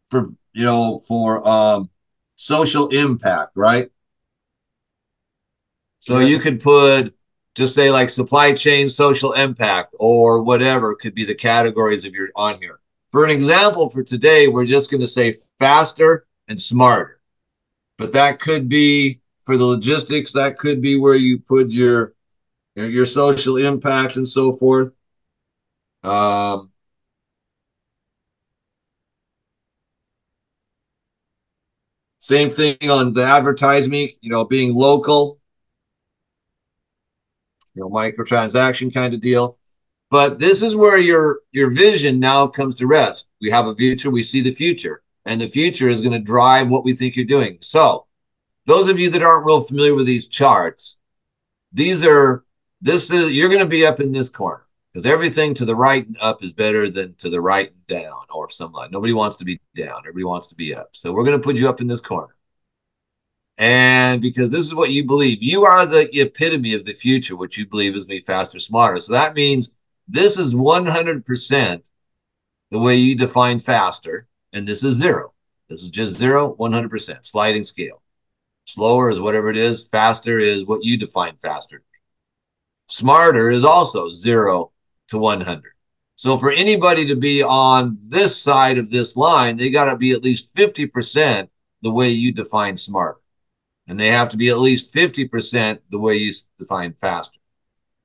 for you know for um social impact, right? So yeah. you could put just say like supply chain social impact or whatever could be the categories of your on here. For an example for today, we're just going to say faster and smarter. But that could be for the logistics, that could be where you put your your social impact and so forth. Um, same thing on the advertising, you know, being local, you know, microtransaction kind of deal. But this is where your your vision now comes to rest. We have a future, we see the future, and the future is going to drive what we think you're doing. So, those of you that aren't real familiar with these charts, these are this is you're going to be up in this corner because everything to the right and up is better than to the right and down or something like. Nobody wants to be down. Everybody wants to be up. So we're going to put you up in this corner. And because this is what you believe, you are the epitome of the future, which you believe is be faster, smarter. So that means this is 100% the way you define faster, and this is zero. This is just zero, 100%, sliding scale. Slower is whatever it is, faster is what you define faster. Smarter is also zero to 100. So for anybody to be on this side of this line, they got to be at least 50% the way you define smart. and they have to be at least 50% the way you define faster.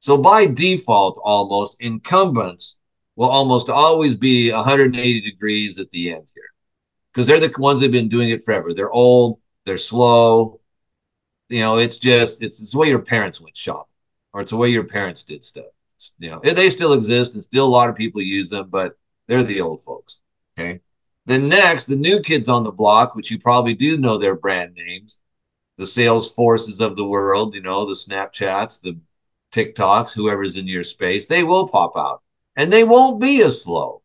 So by default, almost incumbents will almost always be 180 degrees at the end here because they're the ones that have been doing it forever. They're old, they're slow. You know, it's just, it's, it's the way your parents went shopping or it's the way your parents did stuff. It's, you know, they still exist and still a lot of people use them, but they're the old folks. Okay. Then next, the new kids on the block, which you probably do know their brand names, the Salesforces of the world, you know, the Snapchats, the TikToks, whoever's in your space, they will pop out and they won't be as slow,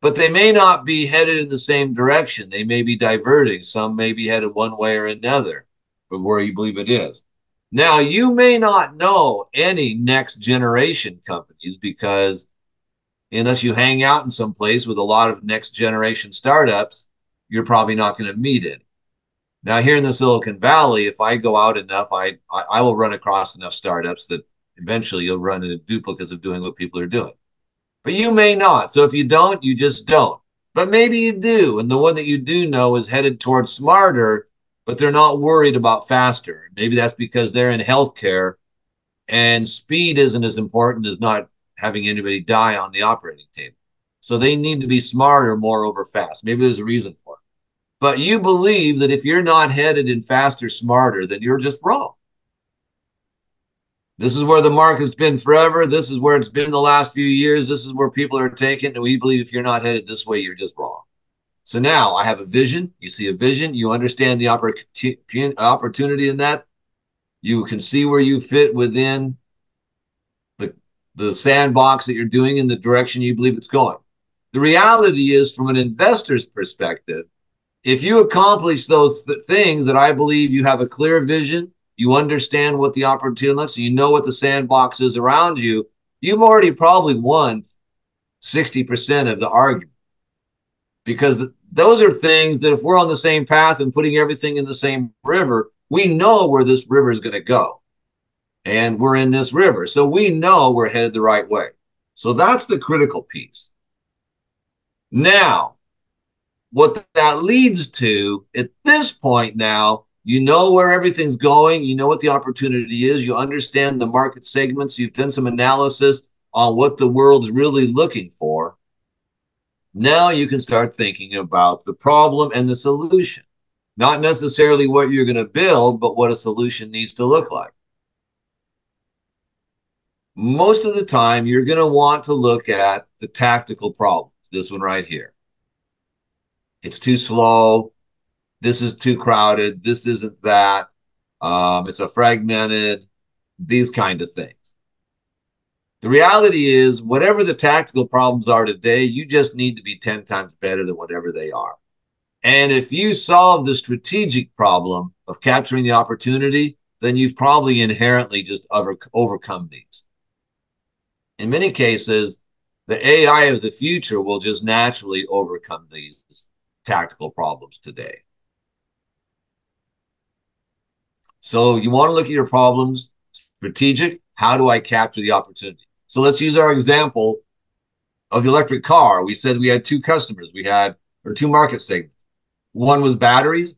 but they may not be headed in the same direction. They may be diverting. Some may be headed one way or another, but where you believe it is. Now, you may not know any next generation companies because unless you hang out in some place with a lot of next generation startups, you're probably not going to meet it. Now, here in the Silicon Valley, if I go out enough, I, I, I will run across enough startups that eventually you'll run into duplicates of doing what people are doing. But you may not. So if you don't, you just don't. But maybe you do. And the one that you do know is headed towards smarter, but they're not worried about faster. Maybe that's because they're in healthcare and speed isn't as important as not having anybody die on the operating table. So they need to be smarter, moreover, fast. Maybe there's a reason for it. But you believe that if you're not headed in faster, smarter, then you're just wrong. This is where the market's been forever. This is where it's been the last few years. This is where people are taking. And we believe if you're not headed this way, you're just wrong. So now I have a vision. You see a vision. You understand the opportunity in that. You can see where you fit within the, the sandbox that you're doing in the direction you believe it's going. The reality is, from an investor's perspective, if you accomplish those th- things that I believe you have a clear vision, you understand what the opportunity looks, you know what the sandbox is around you, you've already probably won 60% of the argument. Because those are things that if we're on the same path and putting everything in the same river, we know where this river is going to go. And we're in this river. So we know we're headed the right way. So that's the critical piece. Now, what that leads to at this point now, you know where everything's going, you know what the opportunity is, you understand the market segments, you've done some analysis on what the world's really looking for. Now you can start thinking about the problem and the solution, not necessarily what you're going to build, but what a solution needs to look like. Most of the time, you're going to want to look at the tactical problems. This one right here. It's too slow. This is too crowded. This isn't that. Um, it's a fragmented, these kind of things. The reality is, whatever the tactical problems are today, you just need to be 10 times better than whatever they are. And if you solve the strategic problem of capturing the opportunity, then you've probably inherently just over, overcome these. In many cases, the AI of the future will just naturally overcome these tactical problems today. So you want to look at your problems strategic. How do I capture the opportunity? So let's use our example of the electric car. We said we had two customers. We had or two market segments. One was batteries,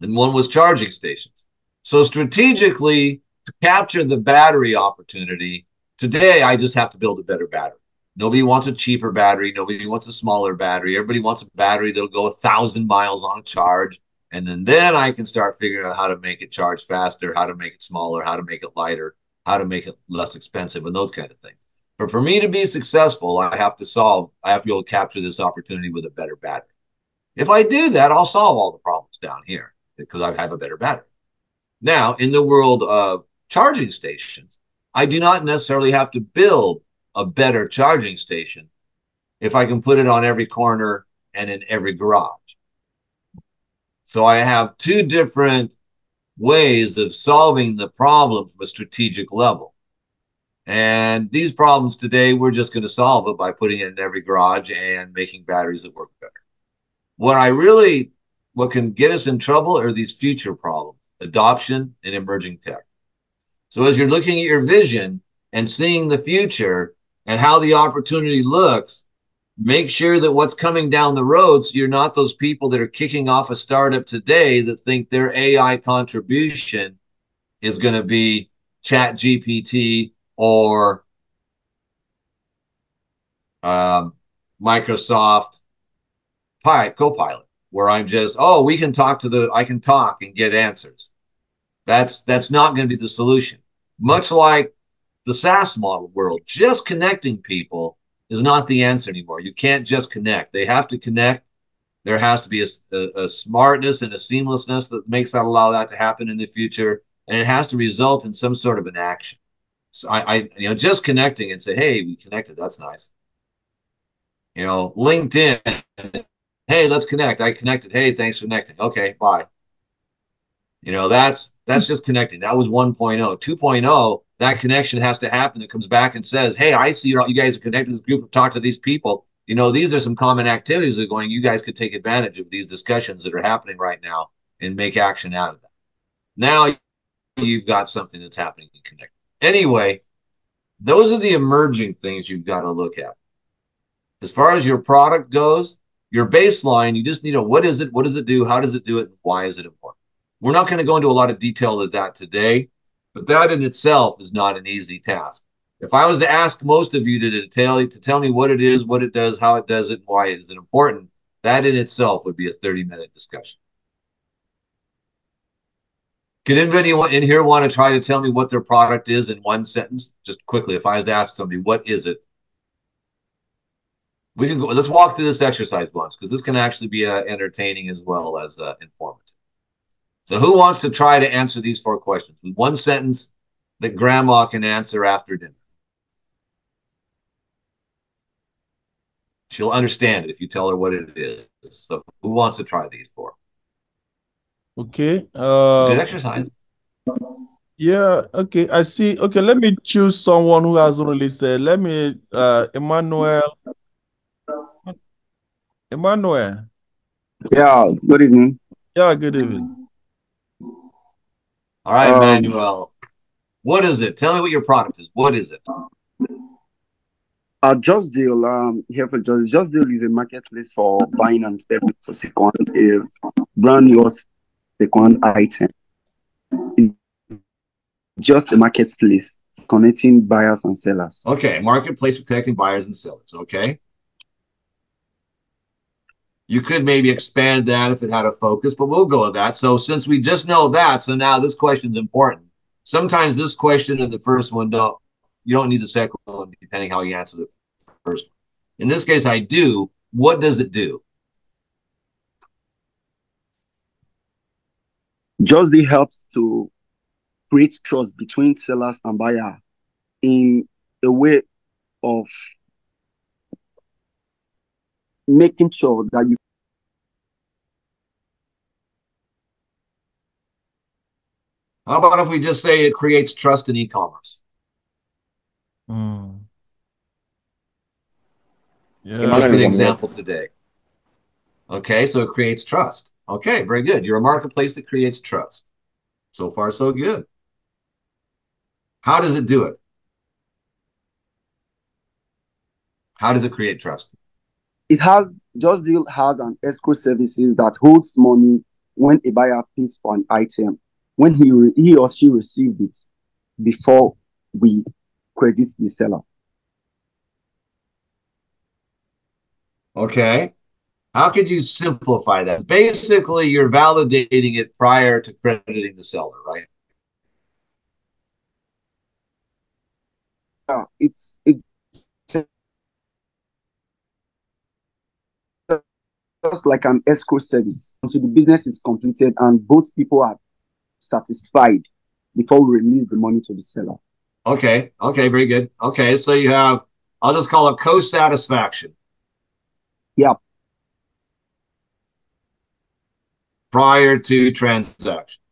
and one was charging stations. So strategically, to capture the battery opportunity, today I just have to build a better battery. Nobody wants a cheaper battery. Nobody wants a smaller battery. Everybody wants a battery that'll go a thousand miles on a charge. And then, then I can start figuring out how to make it charge faster, how to make it smaller, how to make it lighter, how to make it less expensive and those kind of things. But for me to be successful, I have to solve, I have to be able to capture this opportunity with a better battery. If I do that, I'll solve all the problems down here because I have a better battery. Now, in the world of charging stations, I do not necessarily have to build a better charging station if I can put it on every corner and in every garage. So I have two different ways of solving the problem from a strategic level. And these problems today, we're just going to solve it by putting it in every garage and making batteries that work better. What I really, what can get us in trouble are these future problems, adoption and emerging tech. So as you're looking at your vision and seeing the future and how the opportunity looks, make sure that what's coming down the road so you're not those people that are kicking off a startup today that think their AI contribution is going to be ChatGPT or um, Microsoft Pi Copilot, where I'm just, oh, we can talk to the, I can talk and get answers. That's that's not going to be the solution. Much like the SaaS model world, just connecting people is not the answer anymore. You can't just connect. They have to connect. There has to be a, a, a, smartness and a seamlessness that makes that allow that to happen in the future, and it has to result in some sort of an action. So I, I you know, just connecting and say, "Hey, we connected. That's nice." You know, LinkedIn. Hey, let's connect. I connected. Hey, thanks for connecting. Okay, bye. You know, that's that's just connecting. That was 1.0. 2.0 that connection has to happen that comes back and says, Hey, I see you guys are connected to this group, talk to these people. You know, these are some common activities that are going, you guys could take advantage of these discussions that are happening right now and make action out of them. Now you've got something that's happening in connect. Anyway, those are the emerging things you've got to look at. As far as your product goes, your baseline, you just need a what is it, what does it do, how does it do it, why is it important? We're not going to go into a lot of detail of that today but that in itself is not an easy task. If I was to ask most of you to tell to tell me what it is, what it does, how it does it, why is it important, that in itself would be a 30 minute discussion. Can anybody in here want to try to tell me what their product is in one sentence? Just quickly, if I was to ask somebody, what is it? We can go, let's walk through this exercise once because this can actually be uh, entertaining as well as uh, informative. So who wants to try to answer these four questions with one sentence that grandma can answer after dinner? She'll understand it if you tell her what it is. So who wants to try these four? Okay. Uh, good exercise. Yeah, okay. I see. Okay, let me choose someone who hasn't really said. Let me uh Emmanuel. Emmanuel. Yeah, good evening. Yeah, good evening. All right, um, Manuel. What is it? Tell me what your product is. What is it? Uh, Just Deal, um, here for Just Just Deal is a marketplace for buying and selling for second, a brand new second item. It's just a marketplace connecting buyers and sellers. Okay, marketplace for connecting buyers and sellers. Okay. You could maybe expand that if it had a focus, but we'll go with that. So since we just know that, so now this question's important. Sometimes this question and the first one don't you don't need the second one depending how you answer the first. In this case, I do. What does it do? JustDeal helps to create trust between sellers and buyer in a way of making sure that you How about if we just say it creates trust in e-commerce? Mm. Came up Yeah. for the example today. Okay, so it creates trust. Okay, very good. You're a marketplace that creates trust. So far, so good. How does it do it? How does it create trust? It has Just Deal has an escrow services that holds money when a buyer pays for an item when he re- he or she received it before we credit the seller. Okay. How could you simplify that? Basically, you're validating it prior to crediting the seller, right? Yeah, it's it just like an escrow service until the business is completed and both people are satisfied before we release the money to the seller. Okay. Okay. Very good. Okay. So you have, I'll just call it co-satisfaction. Yeah. Prior to transaction.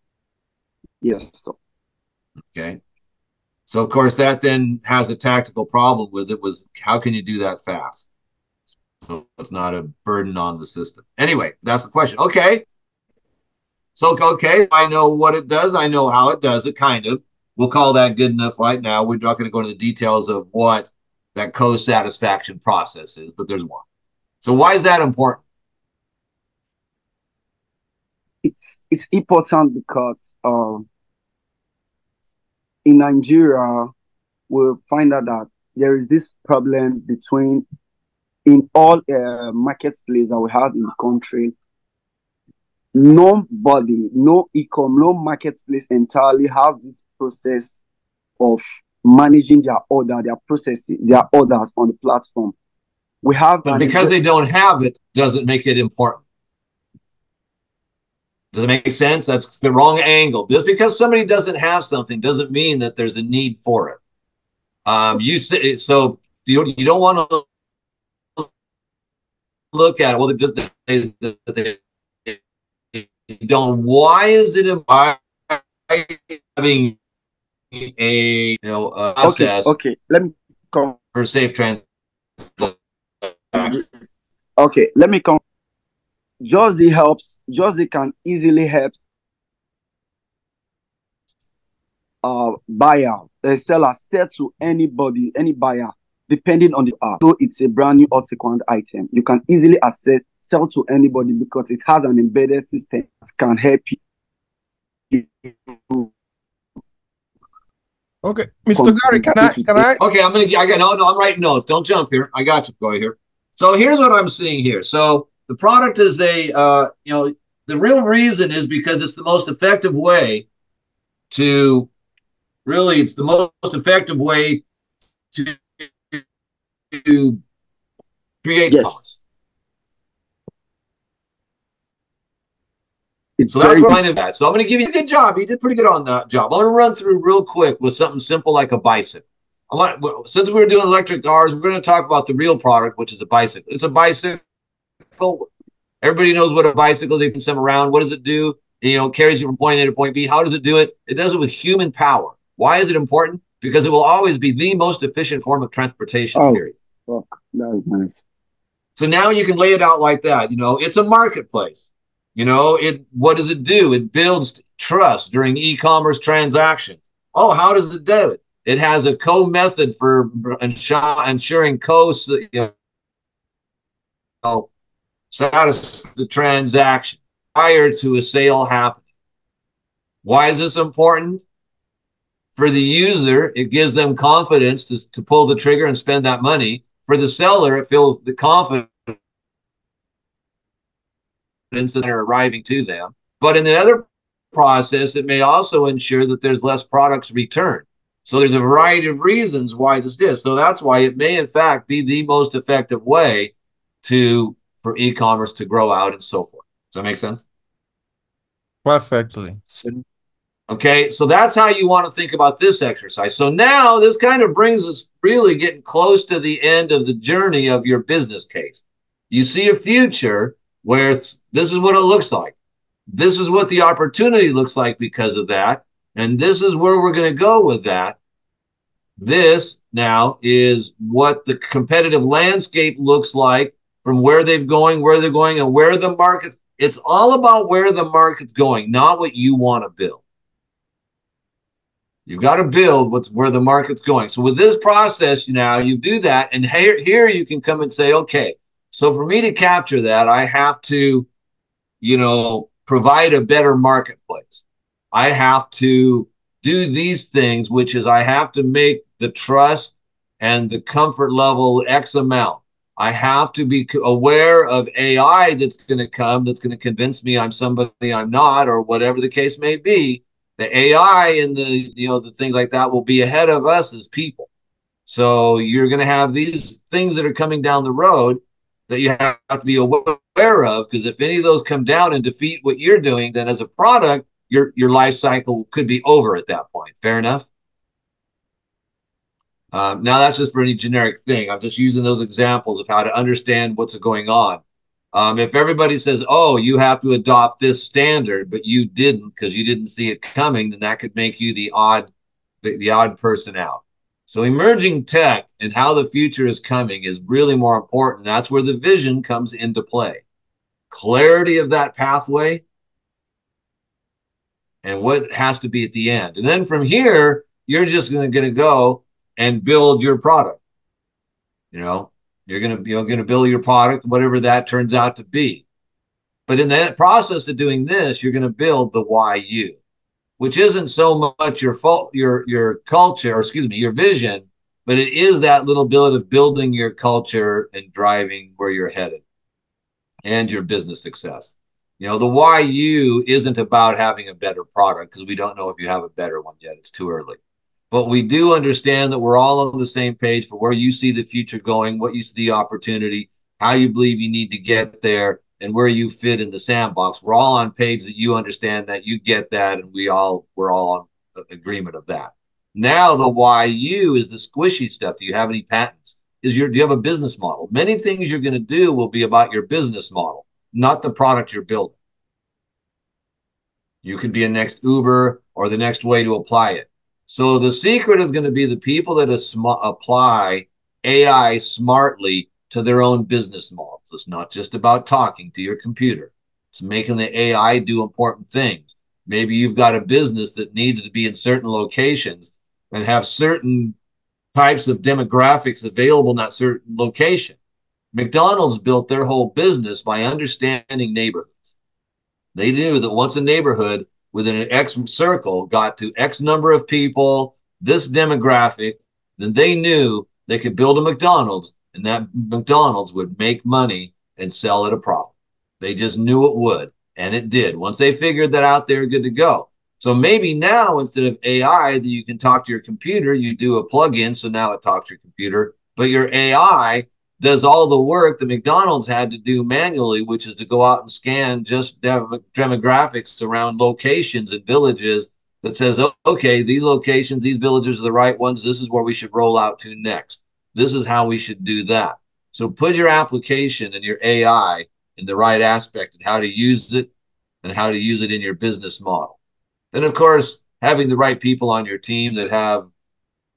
Yes. So Okay. So of course that then has a tactical problem with it was how can you do that fast? So it's not a burden on the system. Anyway, that's the question. Okay. So okay, I know what it does. I know how it does it, kind of. We'll call that good enough right now. We're not going to go into the details of what that co-satisfaction process is, but there's one. So why is that important? it's it's important because uh, in Nigeria we'll find out that there is this problem between in all uh, that we have in the country. Nobody, no ecom, no marketplace entirely has this process of managing their order, their processing, their orders on the platform. We have But because they don't have it, doesn't make it important. Does it make sense? That's the wrong angle. Just because somebody doesn't have something doesn't mean that there's a need for it. Um, you say so you, you don't want to look at it. Well, they just they, they, they don't. Why is it why having a you know a okay, process okay. Let me come. for safe trans? Okay, let me come. Josie helps. Josie can easily help uh buyer, a seller, sell to anybody, any buyer, depending on the app. So it's a brand new Otiquant item. You can easily access, sell to anybody because it has an embedded system that can help you. Okay, Mr. Gary, can I can I Okay, I'm gonna. I got no, no. I'm writing notes. Don't jump here. I got you. Go here. So here's what I'm seeing here. So the product is a, uh, you know, the real reason is because it's the most effective way to, really, it's the most effective way to to create Yes. It's So that's what I know that. So I'm going to give you a good job. You did pretty good on that job. I'm going to run through real quick with something simple like a bicycle. I want, since we were doing electric cars, we're going to talk about the real product, which is a bicycle. It's a bicycle. Everybody knows what a bicycle is. They can send them around. What does it do? You know, carries you from point A to point B. How does it do it? It does it with human power. Why is it important? Because it will always be the most efficient form of transportation. Oh. Period. That is nice. So now you can lay it out like that. You know, it's a marketplace. You know, it what does it do? It builds trust during e-commerce transactions. Oh, how does it do it? It has a co-method for ensuring co you know, status the transaction prior to a sale happening. Why is this important? For the user, it gives them confidence to, to pull the trigger and spend that money. For the seller, it feels the confidence that are arriving to them. But in the other process, it may also ensure that there's less products returned. So there's a variety of reasons why this is. So that's why it may in fact be the most effective way to for e-commerce to grow out and so forth. Does that make sense? Perfectly. So, okay, so that's how you want to think about this exercise. So now this kind of brings us really getting close to the end of the journey of your business case. You see a future where this is what it looks like. This is what the opportunity looks like because of that. And this is where we're going to go with that. This now is what the competitive landscape looks like from where they're going, where they're going, and where the market's. It's all about where the market's going, not what you want to build. You've got to build what's where the market's going. So with this process you now, you do that, and here, here you can come and say, okay, so for me to capture that, I have to, you know, provide a better marketplace. I have to do these things, which is I have to make the trust and the comfort level X amount. I have to be aware of AI that's going to come that's going to convince me I'm somebody I'm not, or whatever the case may be. The AI and the you know the things like that will be ahead of us as people. So you're going to have these things that are coming down the road that you have to be aware of because if any of those come down and defeat what you're doing, then as a product, your your life cycle could be over at that point. Fair enough. Um, now that's just for any generic thing. I'm just using those examples of how to understand what's going on. Um, if everybody says, "Oh, you have to adopt this standard," but you didn't because you didn't see it coming, then that could make you the odd, the, the odd person out. So emerging tech and how the future is coming is really more important. That's where the vision comes into play. Clarity of that pathway and what has to be at the end. And then from here, you're just going to go and build your product. You know, you're gonna you're gonna build your product, whatever that turns out to be. But in that process of doing this, you're gonna build the why you, which isn't so much your fault, your your culture, or excuse me, your vision, but it is that little bit of building your culture and driving where you're headed and your business success. You know, the why you isn't about having a better product because we don't know if you have a better one yet. It's too early. But we do understand that we're all on the same page for where you see the future going, what you see the opportunity, how you believe you need to get there, and where you fit in the sandbox. We're all on page that you understand that you get that, and we all we're all on agreement of that. Now the why you is the squishy stuff. Do you have any patents? Is your do you have a business model? Many things you're going to do will be about your business model, not the product you're building. You could be a next Uber or the next way to apply it. So the secret is going to be the people that apply AI smartly to their own business models. It's not just about talking to your computer. It's making the AI do important things. Maybe you've got a business that needs to be in certain locations and have certain types of demographics available in that certain location. McDonald's built their whole business by understanding neighborhoods. They knew that once a neighborhood within an X circle got to X number of people, this demographic, then they knew they could build a McDonald's and that McDonald's would make money and sell at a profit. They just knew it would. And it did. Once they figured that out, they're good to go. So maybe now instead of AI that you can talk to your computer, you do a plug-in. So now it talks to your computer, but your AI does all the work that McDonald's had to do manually, which is to go out and scan just demographics around locations and villages that says, oh, okay, these locations, these villages are the right ones. This is where we should roll out to next. This is how we should do that. So put your application and your AI in the right aspect and how to use it and how to use it in your business model. Then, of course, having the right people on your team that have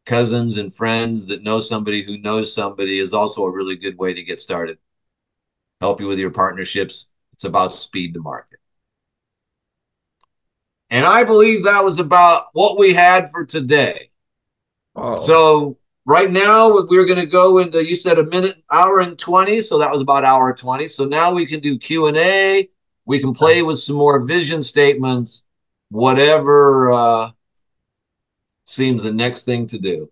cousins and friends that know somebody who knows somebody is also a really good way to get started. Help you with your partnerships. It's about speed to market. And I believe that was about what we had for today. Oh. So right now we're going to go into you said a minute hour and 20 so that was about hour 20 so now we can do q&a we can play with some more vision statements whatever uh, seems the next thing to do.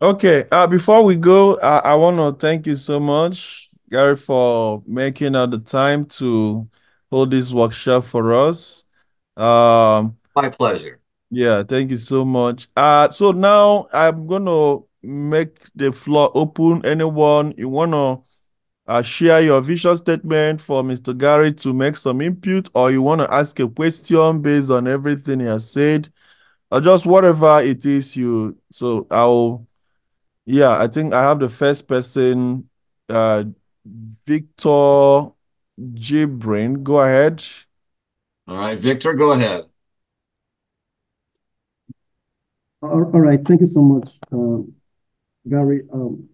Okay. Uh, before we go, I, I want to thank you so much, Gary, for making out the time to hold this workshop for us. Um, My pleasure. Yeah, thank you so much. Uh, so now I'm gonna make the floor open. Anyone you wanna uh, share your vision statement for Mr. Gary to make some input, or you wanna ask a question based on everything he has said, or just whatever it is you. So I'll, yeah, I think I have the first person, uh, Victor Gibran. Go ahead. All right, Victor, go ahead. All, all right, thank you so much, uh, Gary. Um,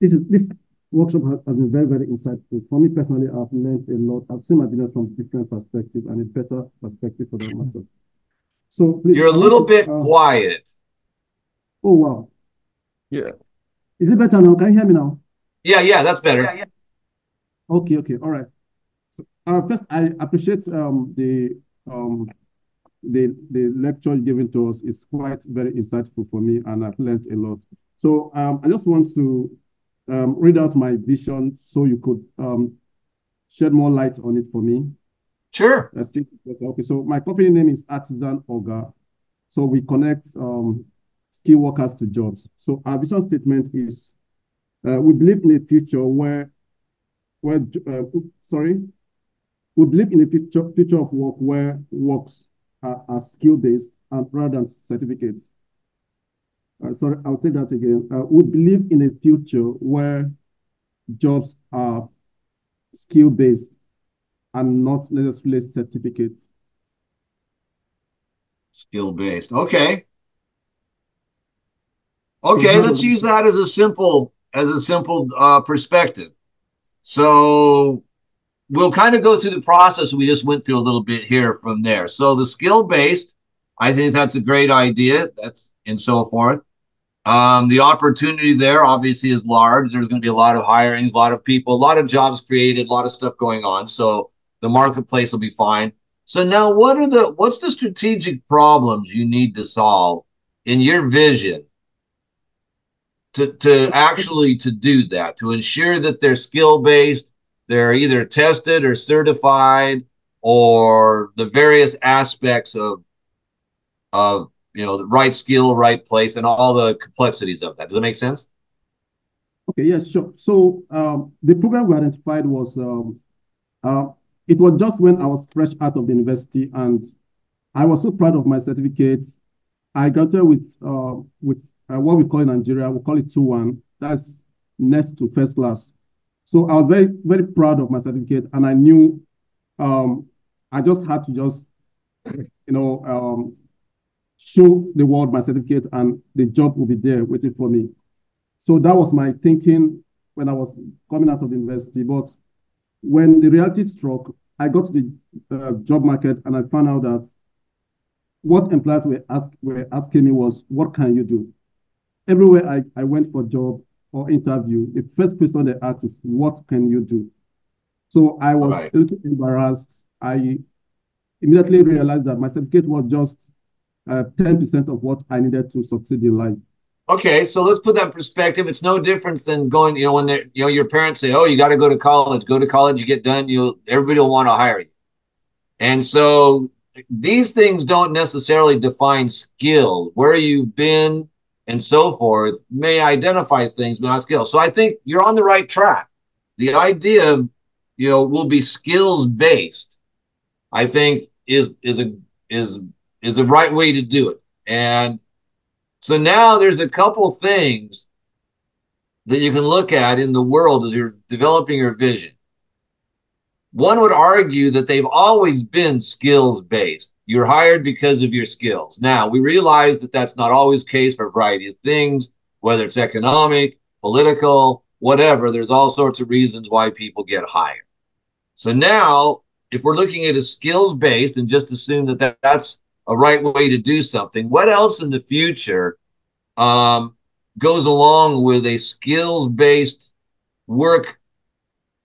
this is this workshop has, has, been very, very insightful. For me personally, I've learned a lot. I've seen my business from different perspectives and a better perspective for that matter. So please, you're a little bit uh, quiet. Oh wow. Yeah. Is it better now? Can you hear me now? Yeah, yeah, that's better. Yeah, yeah. Okay, okay, all right. So, uh, first, I appreciate um, the um, the, the lecture given to us is quite very insightful for me and I've learned a lot. So um, I just want to um, read out my vision so you could um, shed more light on it for me. Sure. Okay, so my company name is Artisan Oga. So we connect um, skill workers to jobs. So our vision statement is uh, we believe in a future where, where uh, sorry, we believe in a future, future of work where works are, are skill-based and rather than certificates. Uh, sorry, I'll take that again. Uh, we believe in a future where jobs are skill-based and not necessarily certificates. Skill-based. Okay. Okay, let's use that as a simple as a simple uh, perspective. So we'll kind of go through the process we just went through a little bit here from there. So the skill based, I think that's a great idea. That's and so forth. Um, the opportunity there obviously is large. There's going to be a lot of hirings, a lot of people, a lot of jobs created, a lot of stuff going on. So the marketplace will be fine. So now what are the what's the strategic problems you need to solve in your vision to, to actually to do that, to ensure that they're skill based, they're either tested or certified or the various aspects of of you know the right skill right place and all the complexities of that? Does that make sense? Okay yes sure. So um, the program we identified was um, uh, it was just when i was fresh out of the university and i was so proud of my certificates i graduated with uh, with uh, what we call in nigeria we call it 2-1 that's next to first class so I was very, very proud of my certificate, and I knew um, I just had to just, you know, um, show the world my certificate, and the job will be there waiting for me. So that was my thinking when I was coming out of the university. But when the reality struck, I got to the uh, job market, and I found out that what employers were, ask, were asking me was, "What can you do?" Everywhere I, I went for job, or interview, the first question they asked is, what can you do? So I was right. a little embarrassed. I immediately realized that my certificate was just 10% uh, of what I needed to succeed in life. Okay, so let's put that in perspective. It's no difference than going, you know, when they you know, your parents say, "Oh, you got to go to college. Go to college. You get done. You'll everybody will want to hire you." And so these things don't necessarily define skill. Where you've been, and so forth may identify things but not skills. So I think you're on the right track. The idea of you know will be skills based. I think is is a is is the right way to do it. And so now there's a couple things that you can look at in the world as you're developing your vision. One would argue that they've always been skills based. You're hired because of your skills. Now, we realize that that's not always the case for a variety of things, whether it's economic, political, whatever. There's all sorts of reasons why people get hired. So now, if we're looking at a skills based and just assume that, that that's a right way to do something, what else in the future um, goes along with a skills based work?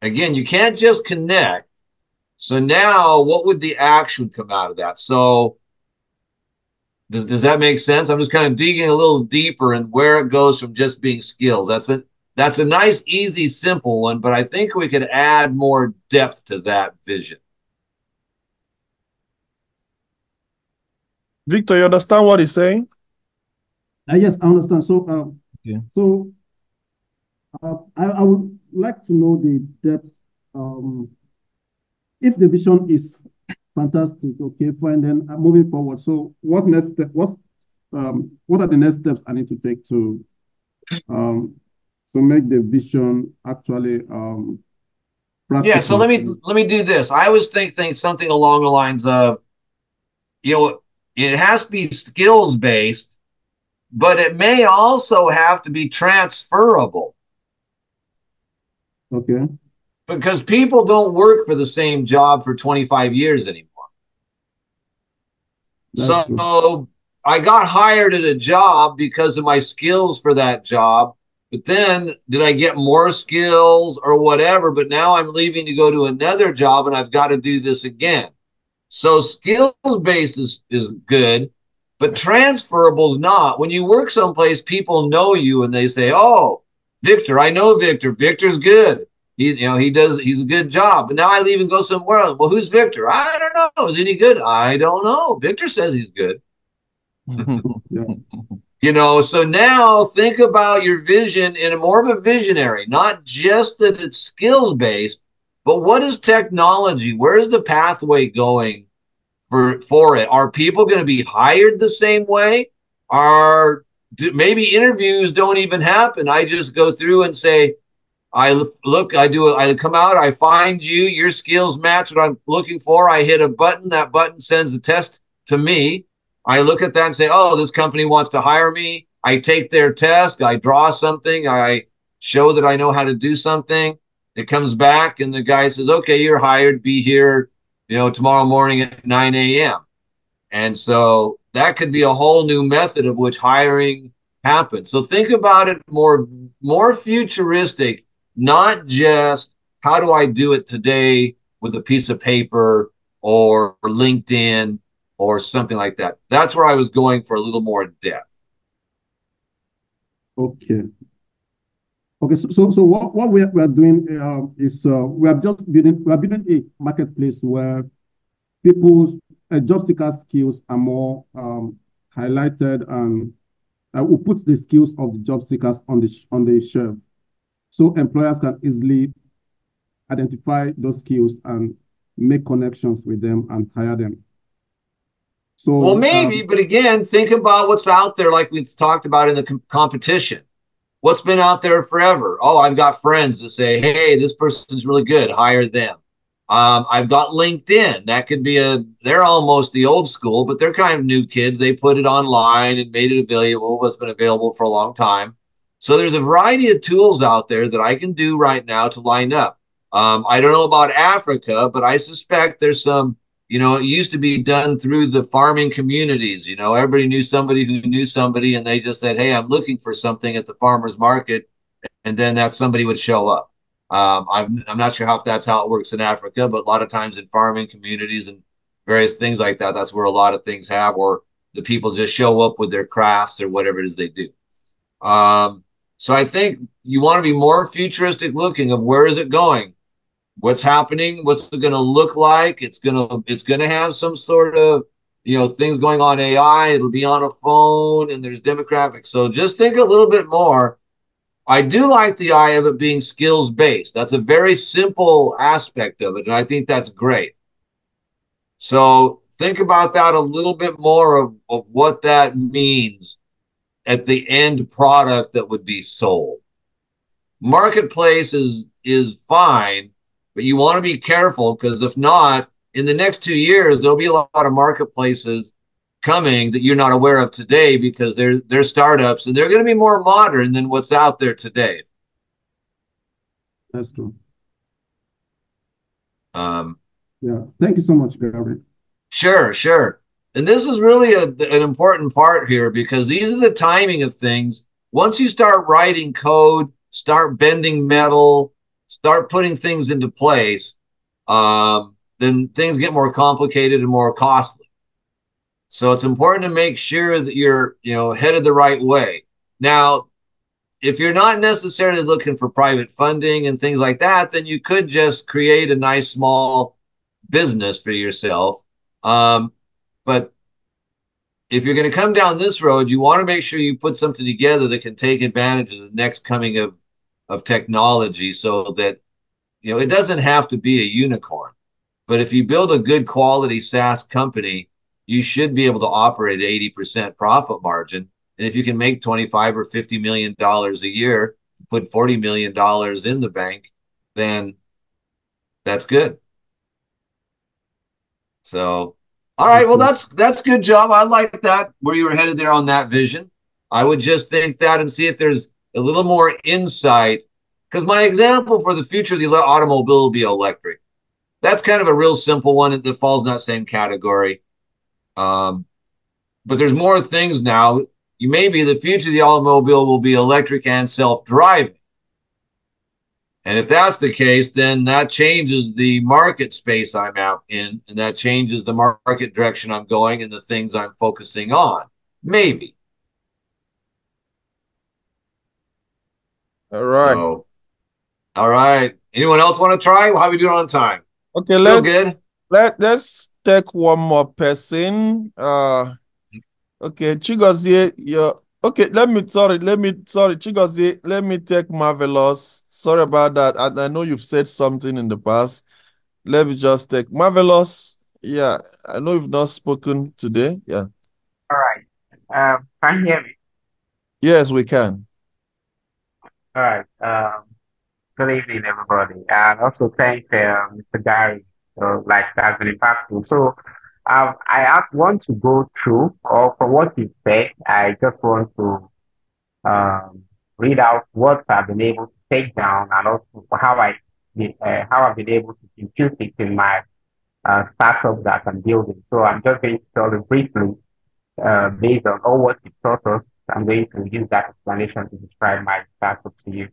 Again, you can't just connect so now, what would the action come out of that? So, does, does that make sense? I'm just kind of digging a little deeper and where it goes from just being skills. That's a that's a nice, easy, simple one, but I think we could add more depth to that vision. Victor, you understand what he's saying? Uh, yes, I understand. So, um, Okay. so uh, I, I would like to know the depth. Um, if the vision is fantastic, okay, fine. Then uh, moving forward. So, what next? Step, what's um, what are the next steps I need to take to um, to make the vision actually um, Yeah, so let me let me do this. I was think think something along the lines of, you know, it has to be skills based, but it may also have to be transferable Okay. because people don't work for the same job for 25 years anymore. That's true. So I got hired at a job because of my skills for that job. But then did I get more skills or whatever? But now I'm leaving to go to another job and I've got to do this again. So skills based is, is good, but transferable is not. When you work someplace, people know you and they say, Oh, Victor, I know Victor. Victor's good. He, you know, he does, he's a good job. But now I leave and go somewhere else. Well, who's Victor? I don't know. Is he good? I don't know. Victor says he's good. You know, so now think about your vision in a more of a visionary, not just that it's skills based, but what is technology? Where is the pathway going for for it? Are people going to be hired the same way? Are maybe interviews don't even happen? I just go through and say, I look, I do, I come out, I find you, your skills match what I'm looking for. I hit a button, that button sends the test to me. I look at that and say, oh, this company wants to hire me. I take their test, I draw something, I show that I know how to do something. It comes back, and the guy says, okay, you're hired, be here, you know, tomorrow morning at 9 a.m. And so that could be a whole new method of which hiring happens. So think about it more, more futuristic, not just how do I do it today with a piece of paper or LinkedIn or something like that. That's where I was going for a little more depth. Okay. Okay, so so, so what, what we are, we are doing uh, is uh, we are just building we are building a marketplace where people's uh, job seeker skills are more um, highlighted and uh, we put the skills of the job seekers on the sh- on the shelf, so employers can easily identify those skills and make connections with them and hire them. So Well, um, maybe, but again, think about what's out there, like we've talked about in the com- competition. What's been out there forever? Oh, I've got friends that say, "Hey, this person's really good. Hire them." Um, I've got LinkedIn. That could be a. They're almost the old school, but they're kind of new kids. They put it online and made it available. What's been available for a long time. So there's a variety of tools out there that I can do right now to line up. Um, I don't know about Africa, but I suspect there's some you know, it used to be done through the farming communities. You know, everybody knew somebody who knew somebody, and they just said, "Hey, I'm looking for something at the farmers market," and then that somebody would show up. Um, I'm I'm not sure how if that's how it works in Africa, but a lot of times in farming communities and various things like that, that's where a lot of things have, or the people just show up with their crafts or whatever it is they do. Um, so I think you want to be more futuristic looking of where is it going what's happening what's it going to look like? It's going to it's going to have some sort of you know things going on ai it'll be on a phone and there's demographics. So just think a little bit more. I do like the eye of it being skills based that's a very simple aspect of it and i think that's great. So think about that a little bit more of, of what that means at the end product that would be sold. Marketplace is is fine but you want to be careful because if not, in the next two years, there'll be a lot of marketplaces coming that you're not aware of today because they're they're startups and they're going to be more modern than what's out there today. that's true. Um, Yeah. Thank you so much, Gary. sure, sure. And this is really a, an important part here because these are the timing of things. Once you start writing code, start bending metal, start putting things into place, um, then things get more complicated and more costly. So it's important to make sure that you're, you know, headed the right way. Now, if you're not necessarily looking for private funding and things like that, then you could just create a nice small business for yourself. Um, but if you're going to come down this road, you want to make sure you put something together that can take advantage of the next coming of of technology, so that you know it doesn't have to be a unicorn. But if you build a good quality SaaS company, you should be able to operate at 80% profit margin. And if you can make 25 or 50 million dollars a year, put 40 million dollars in the bank, then that's good. So, all right, well that's that's good job. I like that where you were headed there on that vision. I would just think that and see if there's a little more insight because my example for the future of the automobile will be electric. That's kind of a real simple one that falls in that same category. Um, but there's more things now. You may be the future of the automobile will be electric and self-driving. And if that's the case, then that changes the market space I'm out in, and that changes the market direction I'm going and the things I'm focusing on. Maybe. All right. So, all right. Anyone else want to try? How are we doing on time? Okay, Still let's good. let let's take one more person. Uh okay, Chigozie, you're okay. Let me sorry, let me sorry, Chigozie, let me take Marvelous. Sorry about that. I, I know you've said something in the past. Let me just take Marvelous. Yeah, I know you've not spoken today. Yeah. All right. Um, can you hear me? Yes, we can. All right. Um, good evening, everybody. And also thank uh, Mr. Gary. So, like, that's been impactful. So, um, I have- want to go through, or from what you said, I just want to um, read out what I've been able to take down and also how I uh, how I've been able to infuse it in my uh, startup that I'm building. So I'm just going to tell you briefly, uh, based on all what you taught us, I'm going to use that explanation to describe my startup to you.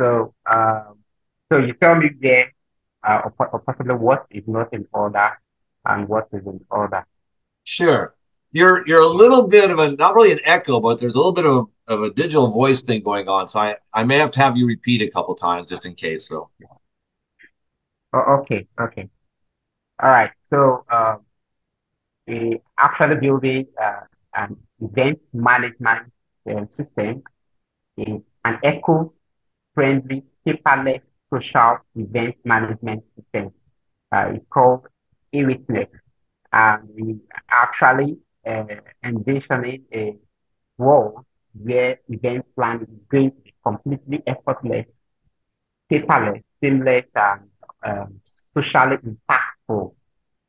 So, um, so you tell me there, uh, or, or possibly what is not in order and what is in order. Sure. You're you're a little bit of a not really an echo, but there's a little bit of a, of a digital voice thing going on. So I, I may have to have you repeat a couple times just in case. So Oh, okay, okay. All right. So, um, actually building uh, an event management uh, system is an eco-friendly, paperless social event management system. Uh, it's called eWitness. And we actually uh, envisioning a world where event planning is going to be completely effortless, paperless, seamless, and um, socially impactful.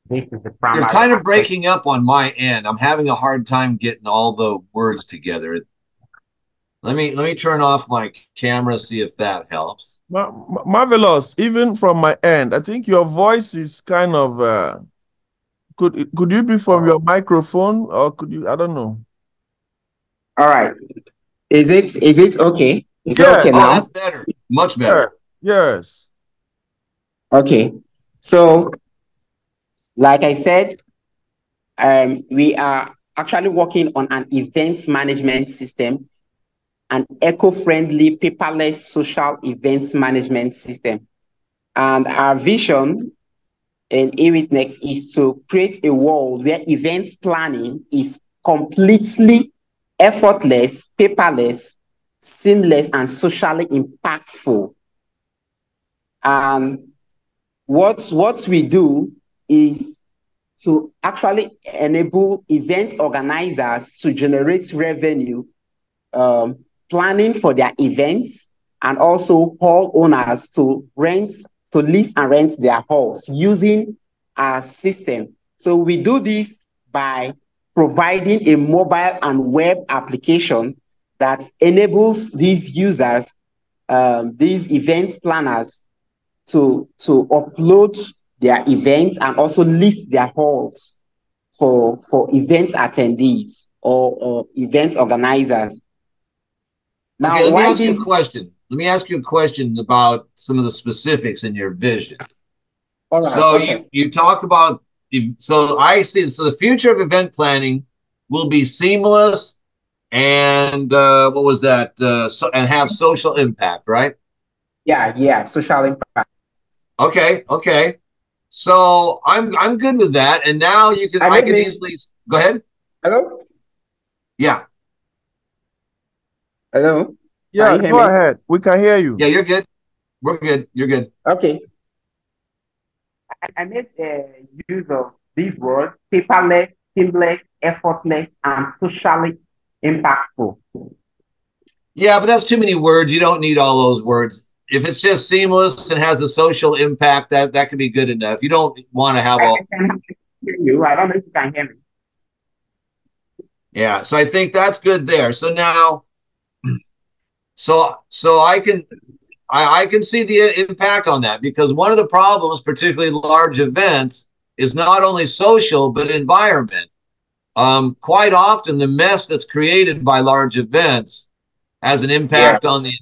This is the primary you're kind of breaking up on my end. I'm having a hard time getting all the words together. Let me let me turn off my camera, see if that helps. Ma- ma- Marvelous, even from my end, I think your voice is kind of uh could could you be from your microphone or could you I don't know. All right. Is it is it okay? Is Yeah. it okay Oh, now? that's better. Much better. Yes. Okay. So, like I said, um, we are actually working on an event management system, an eco-friendly, paperless social events management system. And our vision in eWitness is to create a world where events planning is completely effortless, paperless, seamless, and socially impactful. Um, what, what we do is to actually enable event organizers to generate revenue, um, planning for their events, and also hall owners to rent, to lease and rent their halls using our system. So we do this by providing a mobile and web application that enables these users, um, these event planners, to, to upload their events and also list their halls for, for event attendees or, or event organizers. Now, okay, let me ask you a question. Let me ask you a question about some of the specifics in your vision. All right, so okay. you you talk about so I see so the future of event planning will be seamless and uh, what was that uh, so, and have social impact, right? Yeah, yeah, social impact. Okay, okay. So I'm I'm good with that, and now you can I I can be- easily go ahead. Hello? Yeah. Hello? Yeah, go me? ahead. We can hear you. Yeah, you're good. We're good. You're good. Okay. I made uh, use of these words paperless, seamless, effortless, and socially impactful. Yeah, but that's too many words. You don't need all those words. If it's just seamless and has a social impact, that that could be good enough. You don't want to have all. Can you. I don't know if you can hear me. Yeah, so I think that's good there. So now, so so I can I, I can see the impact on that because one of the problems, particularly large events, is not only social but environment. Um, quite often, the mess that's created by large events has an impact yeah. on the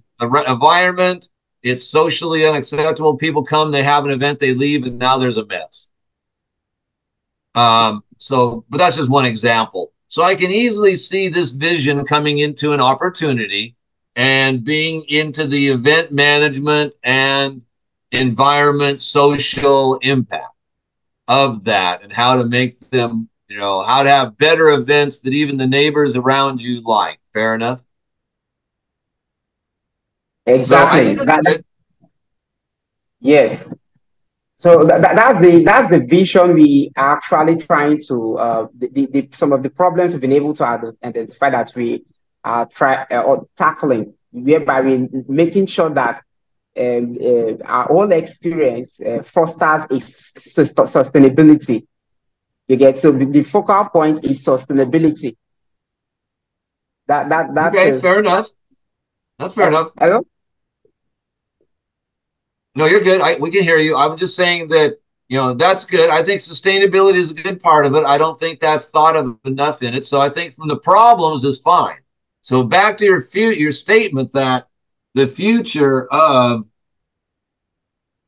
environment. It's socially unacceptable. People come, they have an event, they leave, and now there's a mess. Um, so, but that's just one example. So I can easily see this vision coming into an opportunity and being into the event management and environment social impact of that and how to make them, you know, how to have better events that even the neighbors around you like. Fair enough? Exactly. So that, yes. So that, that's the that's the vision we are actually trying to uh, the, the, some of the problems we've been able to identify that we are try uh, or tackling, whereby we making sure that um, uh, our whole experience uh, fosters a sustainability. You get so the focal point is sustainability. That that that's okay. fair enough. That's fair enough. Hello. No, you're good. I, we can hear you. I'm just saying that you know that's good. I think sustainability is a good part of it. I don't think that's thought of enough in it. So I think from the problems is fine. So back to your fu- your statement that the future of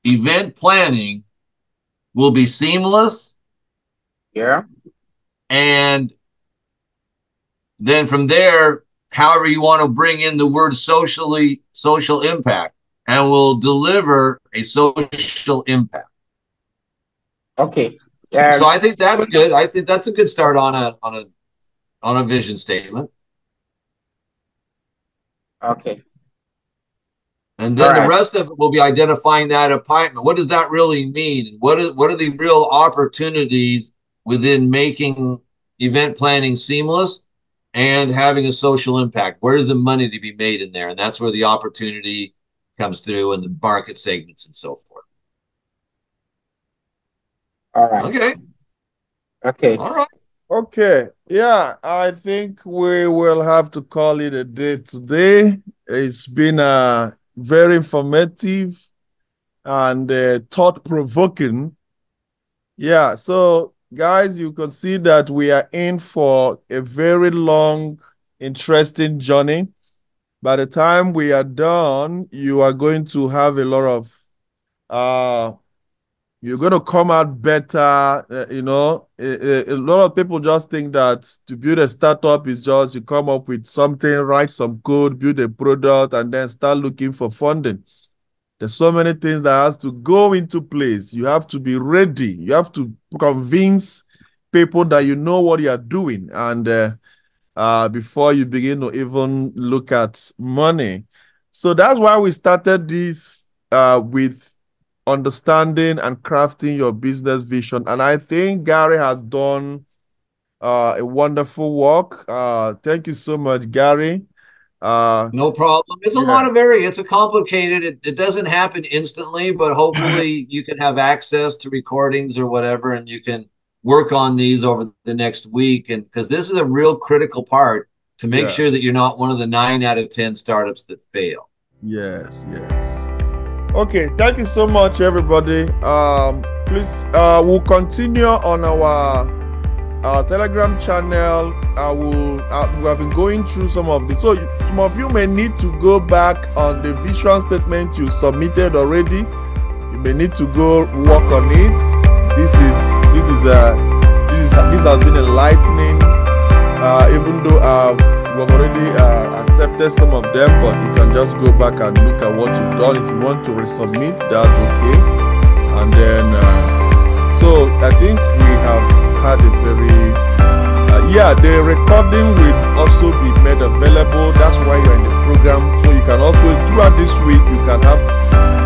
event planning will be seamless. Yeah. And then from there, however you want to bring in the word socially social impact and will deliver a social impact. Okay. Um, so I think that's good. I think that's a good start on a on a on a vision statement. Okay. And then right. the rest of it will be identifying that appointment. What does that really mean? What is what are the real opportunities within making event planning seamless and having a social impact? Where's the money to be made in there? And that's where the opportunity comes through and the market segments and so forth. All right. Okay. Okay. All right. Okay. Yeah, I think we will have to call it a day today. It's been uh, very informative and uh, thought provoking. Yeah. So, guys, you can see that we are in for a very long, interesting journey by the time we are done, you are going to have a lot of, uh, you're going to come out better. Uh, you know, a, a, lot of people just think that to build a startup is just you come up with something, write some code, build a product, and then start looking for funding. There's so many things that has to go into place. You have to be ready. You have to convince people that you know what you are doing. And uh, uh, before you begin to even look at money. So that's why we started this uh, with understanding and crafting your business vision. And I think Gary has done uh, a wonderful work. Uh, thank you so much, Gary. Uh, no problem. It's a yeah. lot of area. It's a complicated. It, it doesn't happen instantly, but hopefully you can have access to recordings or whatever, and you can work on these over the next week. And because this is a real critical part to make yeah. sure that you're not one of the nine out of ten startups that fail. Yes yes. Okay thank you so much everybody. Um please uh we'll continue on our our telegram channel. I will uh, we have been going through some of this. So some of you may need to go back on the vision statement you submitted already. You may need to go work on it. This is is uh, this is this has been enlightening. Uh, even though uh, we've already uh, accepted some of them, but you can just go back and look at what you've done. If you want to resubmit, that's okay. And then, uh, so I think we have had a very, uh, yeah, the recording will also be made available. That's why you're in the program. So you can also throughout this week you can have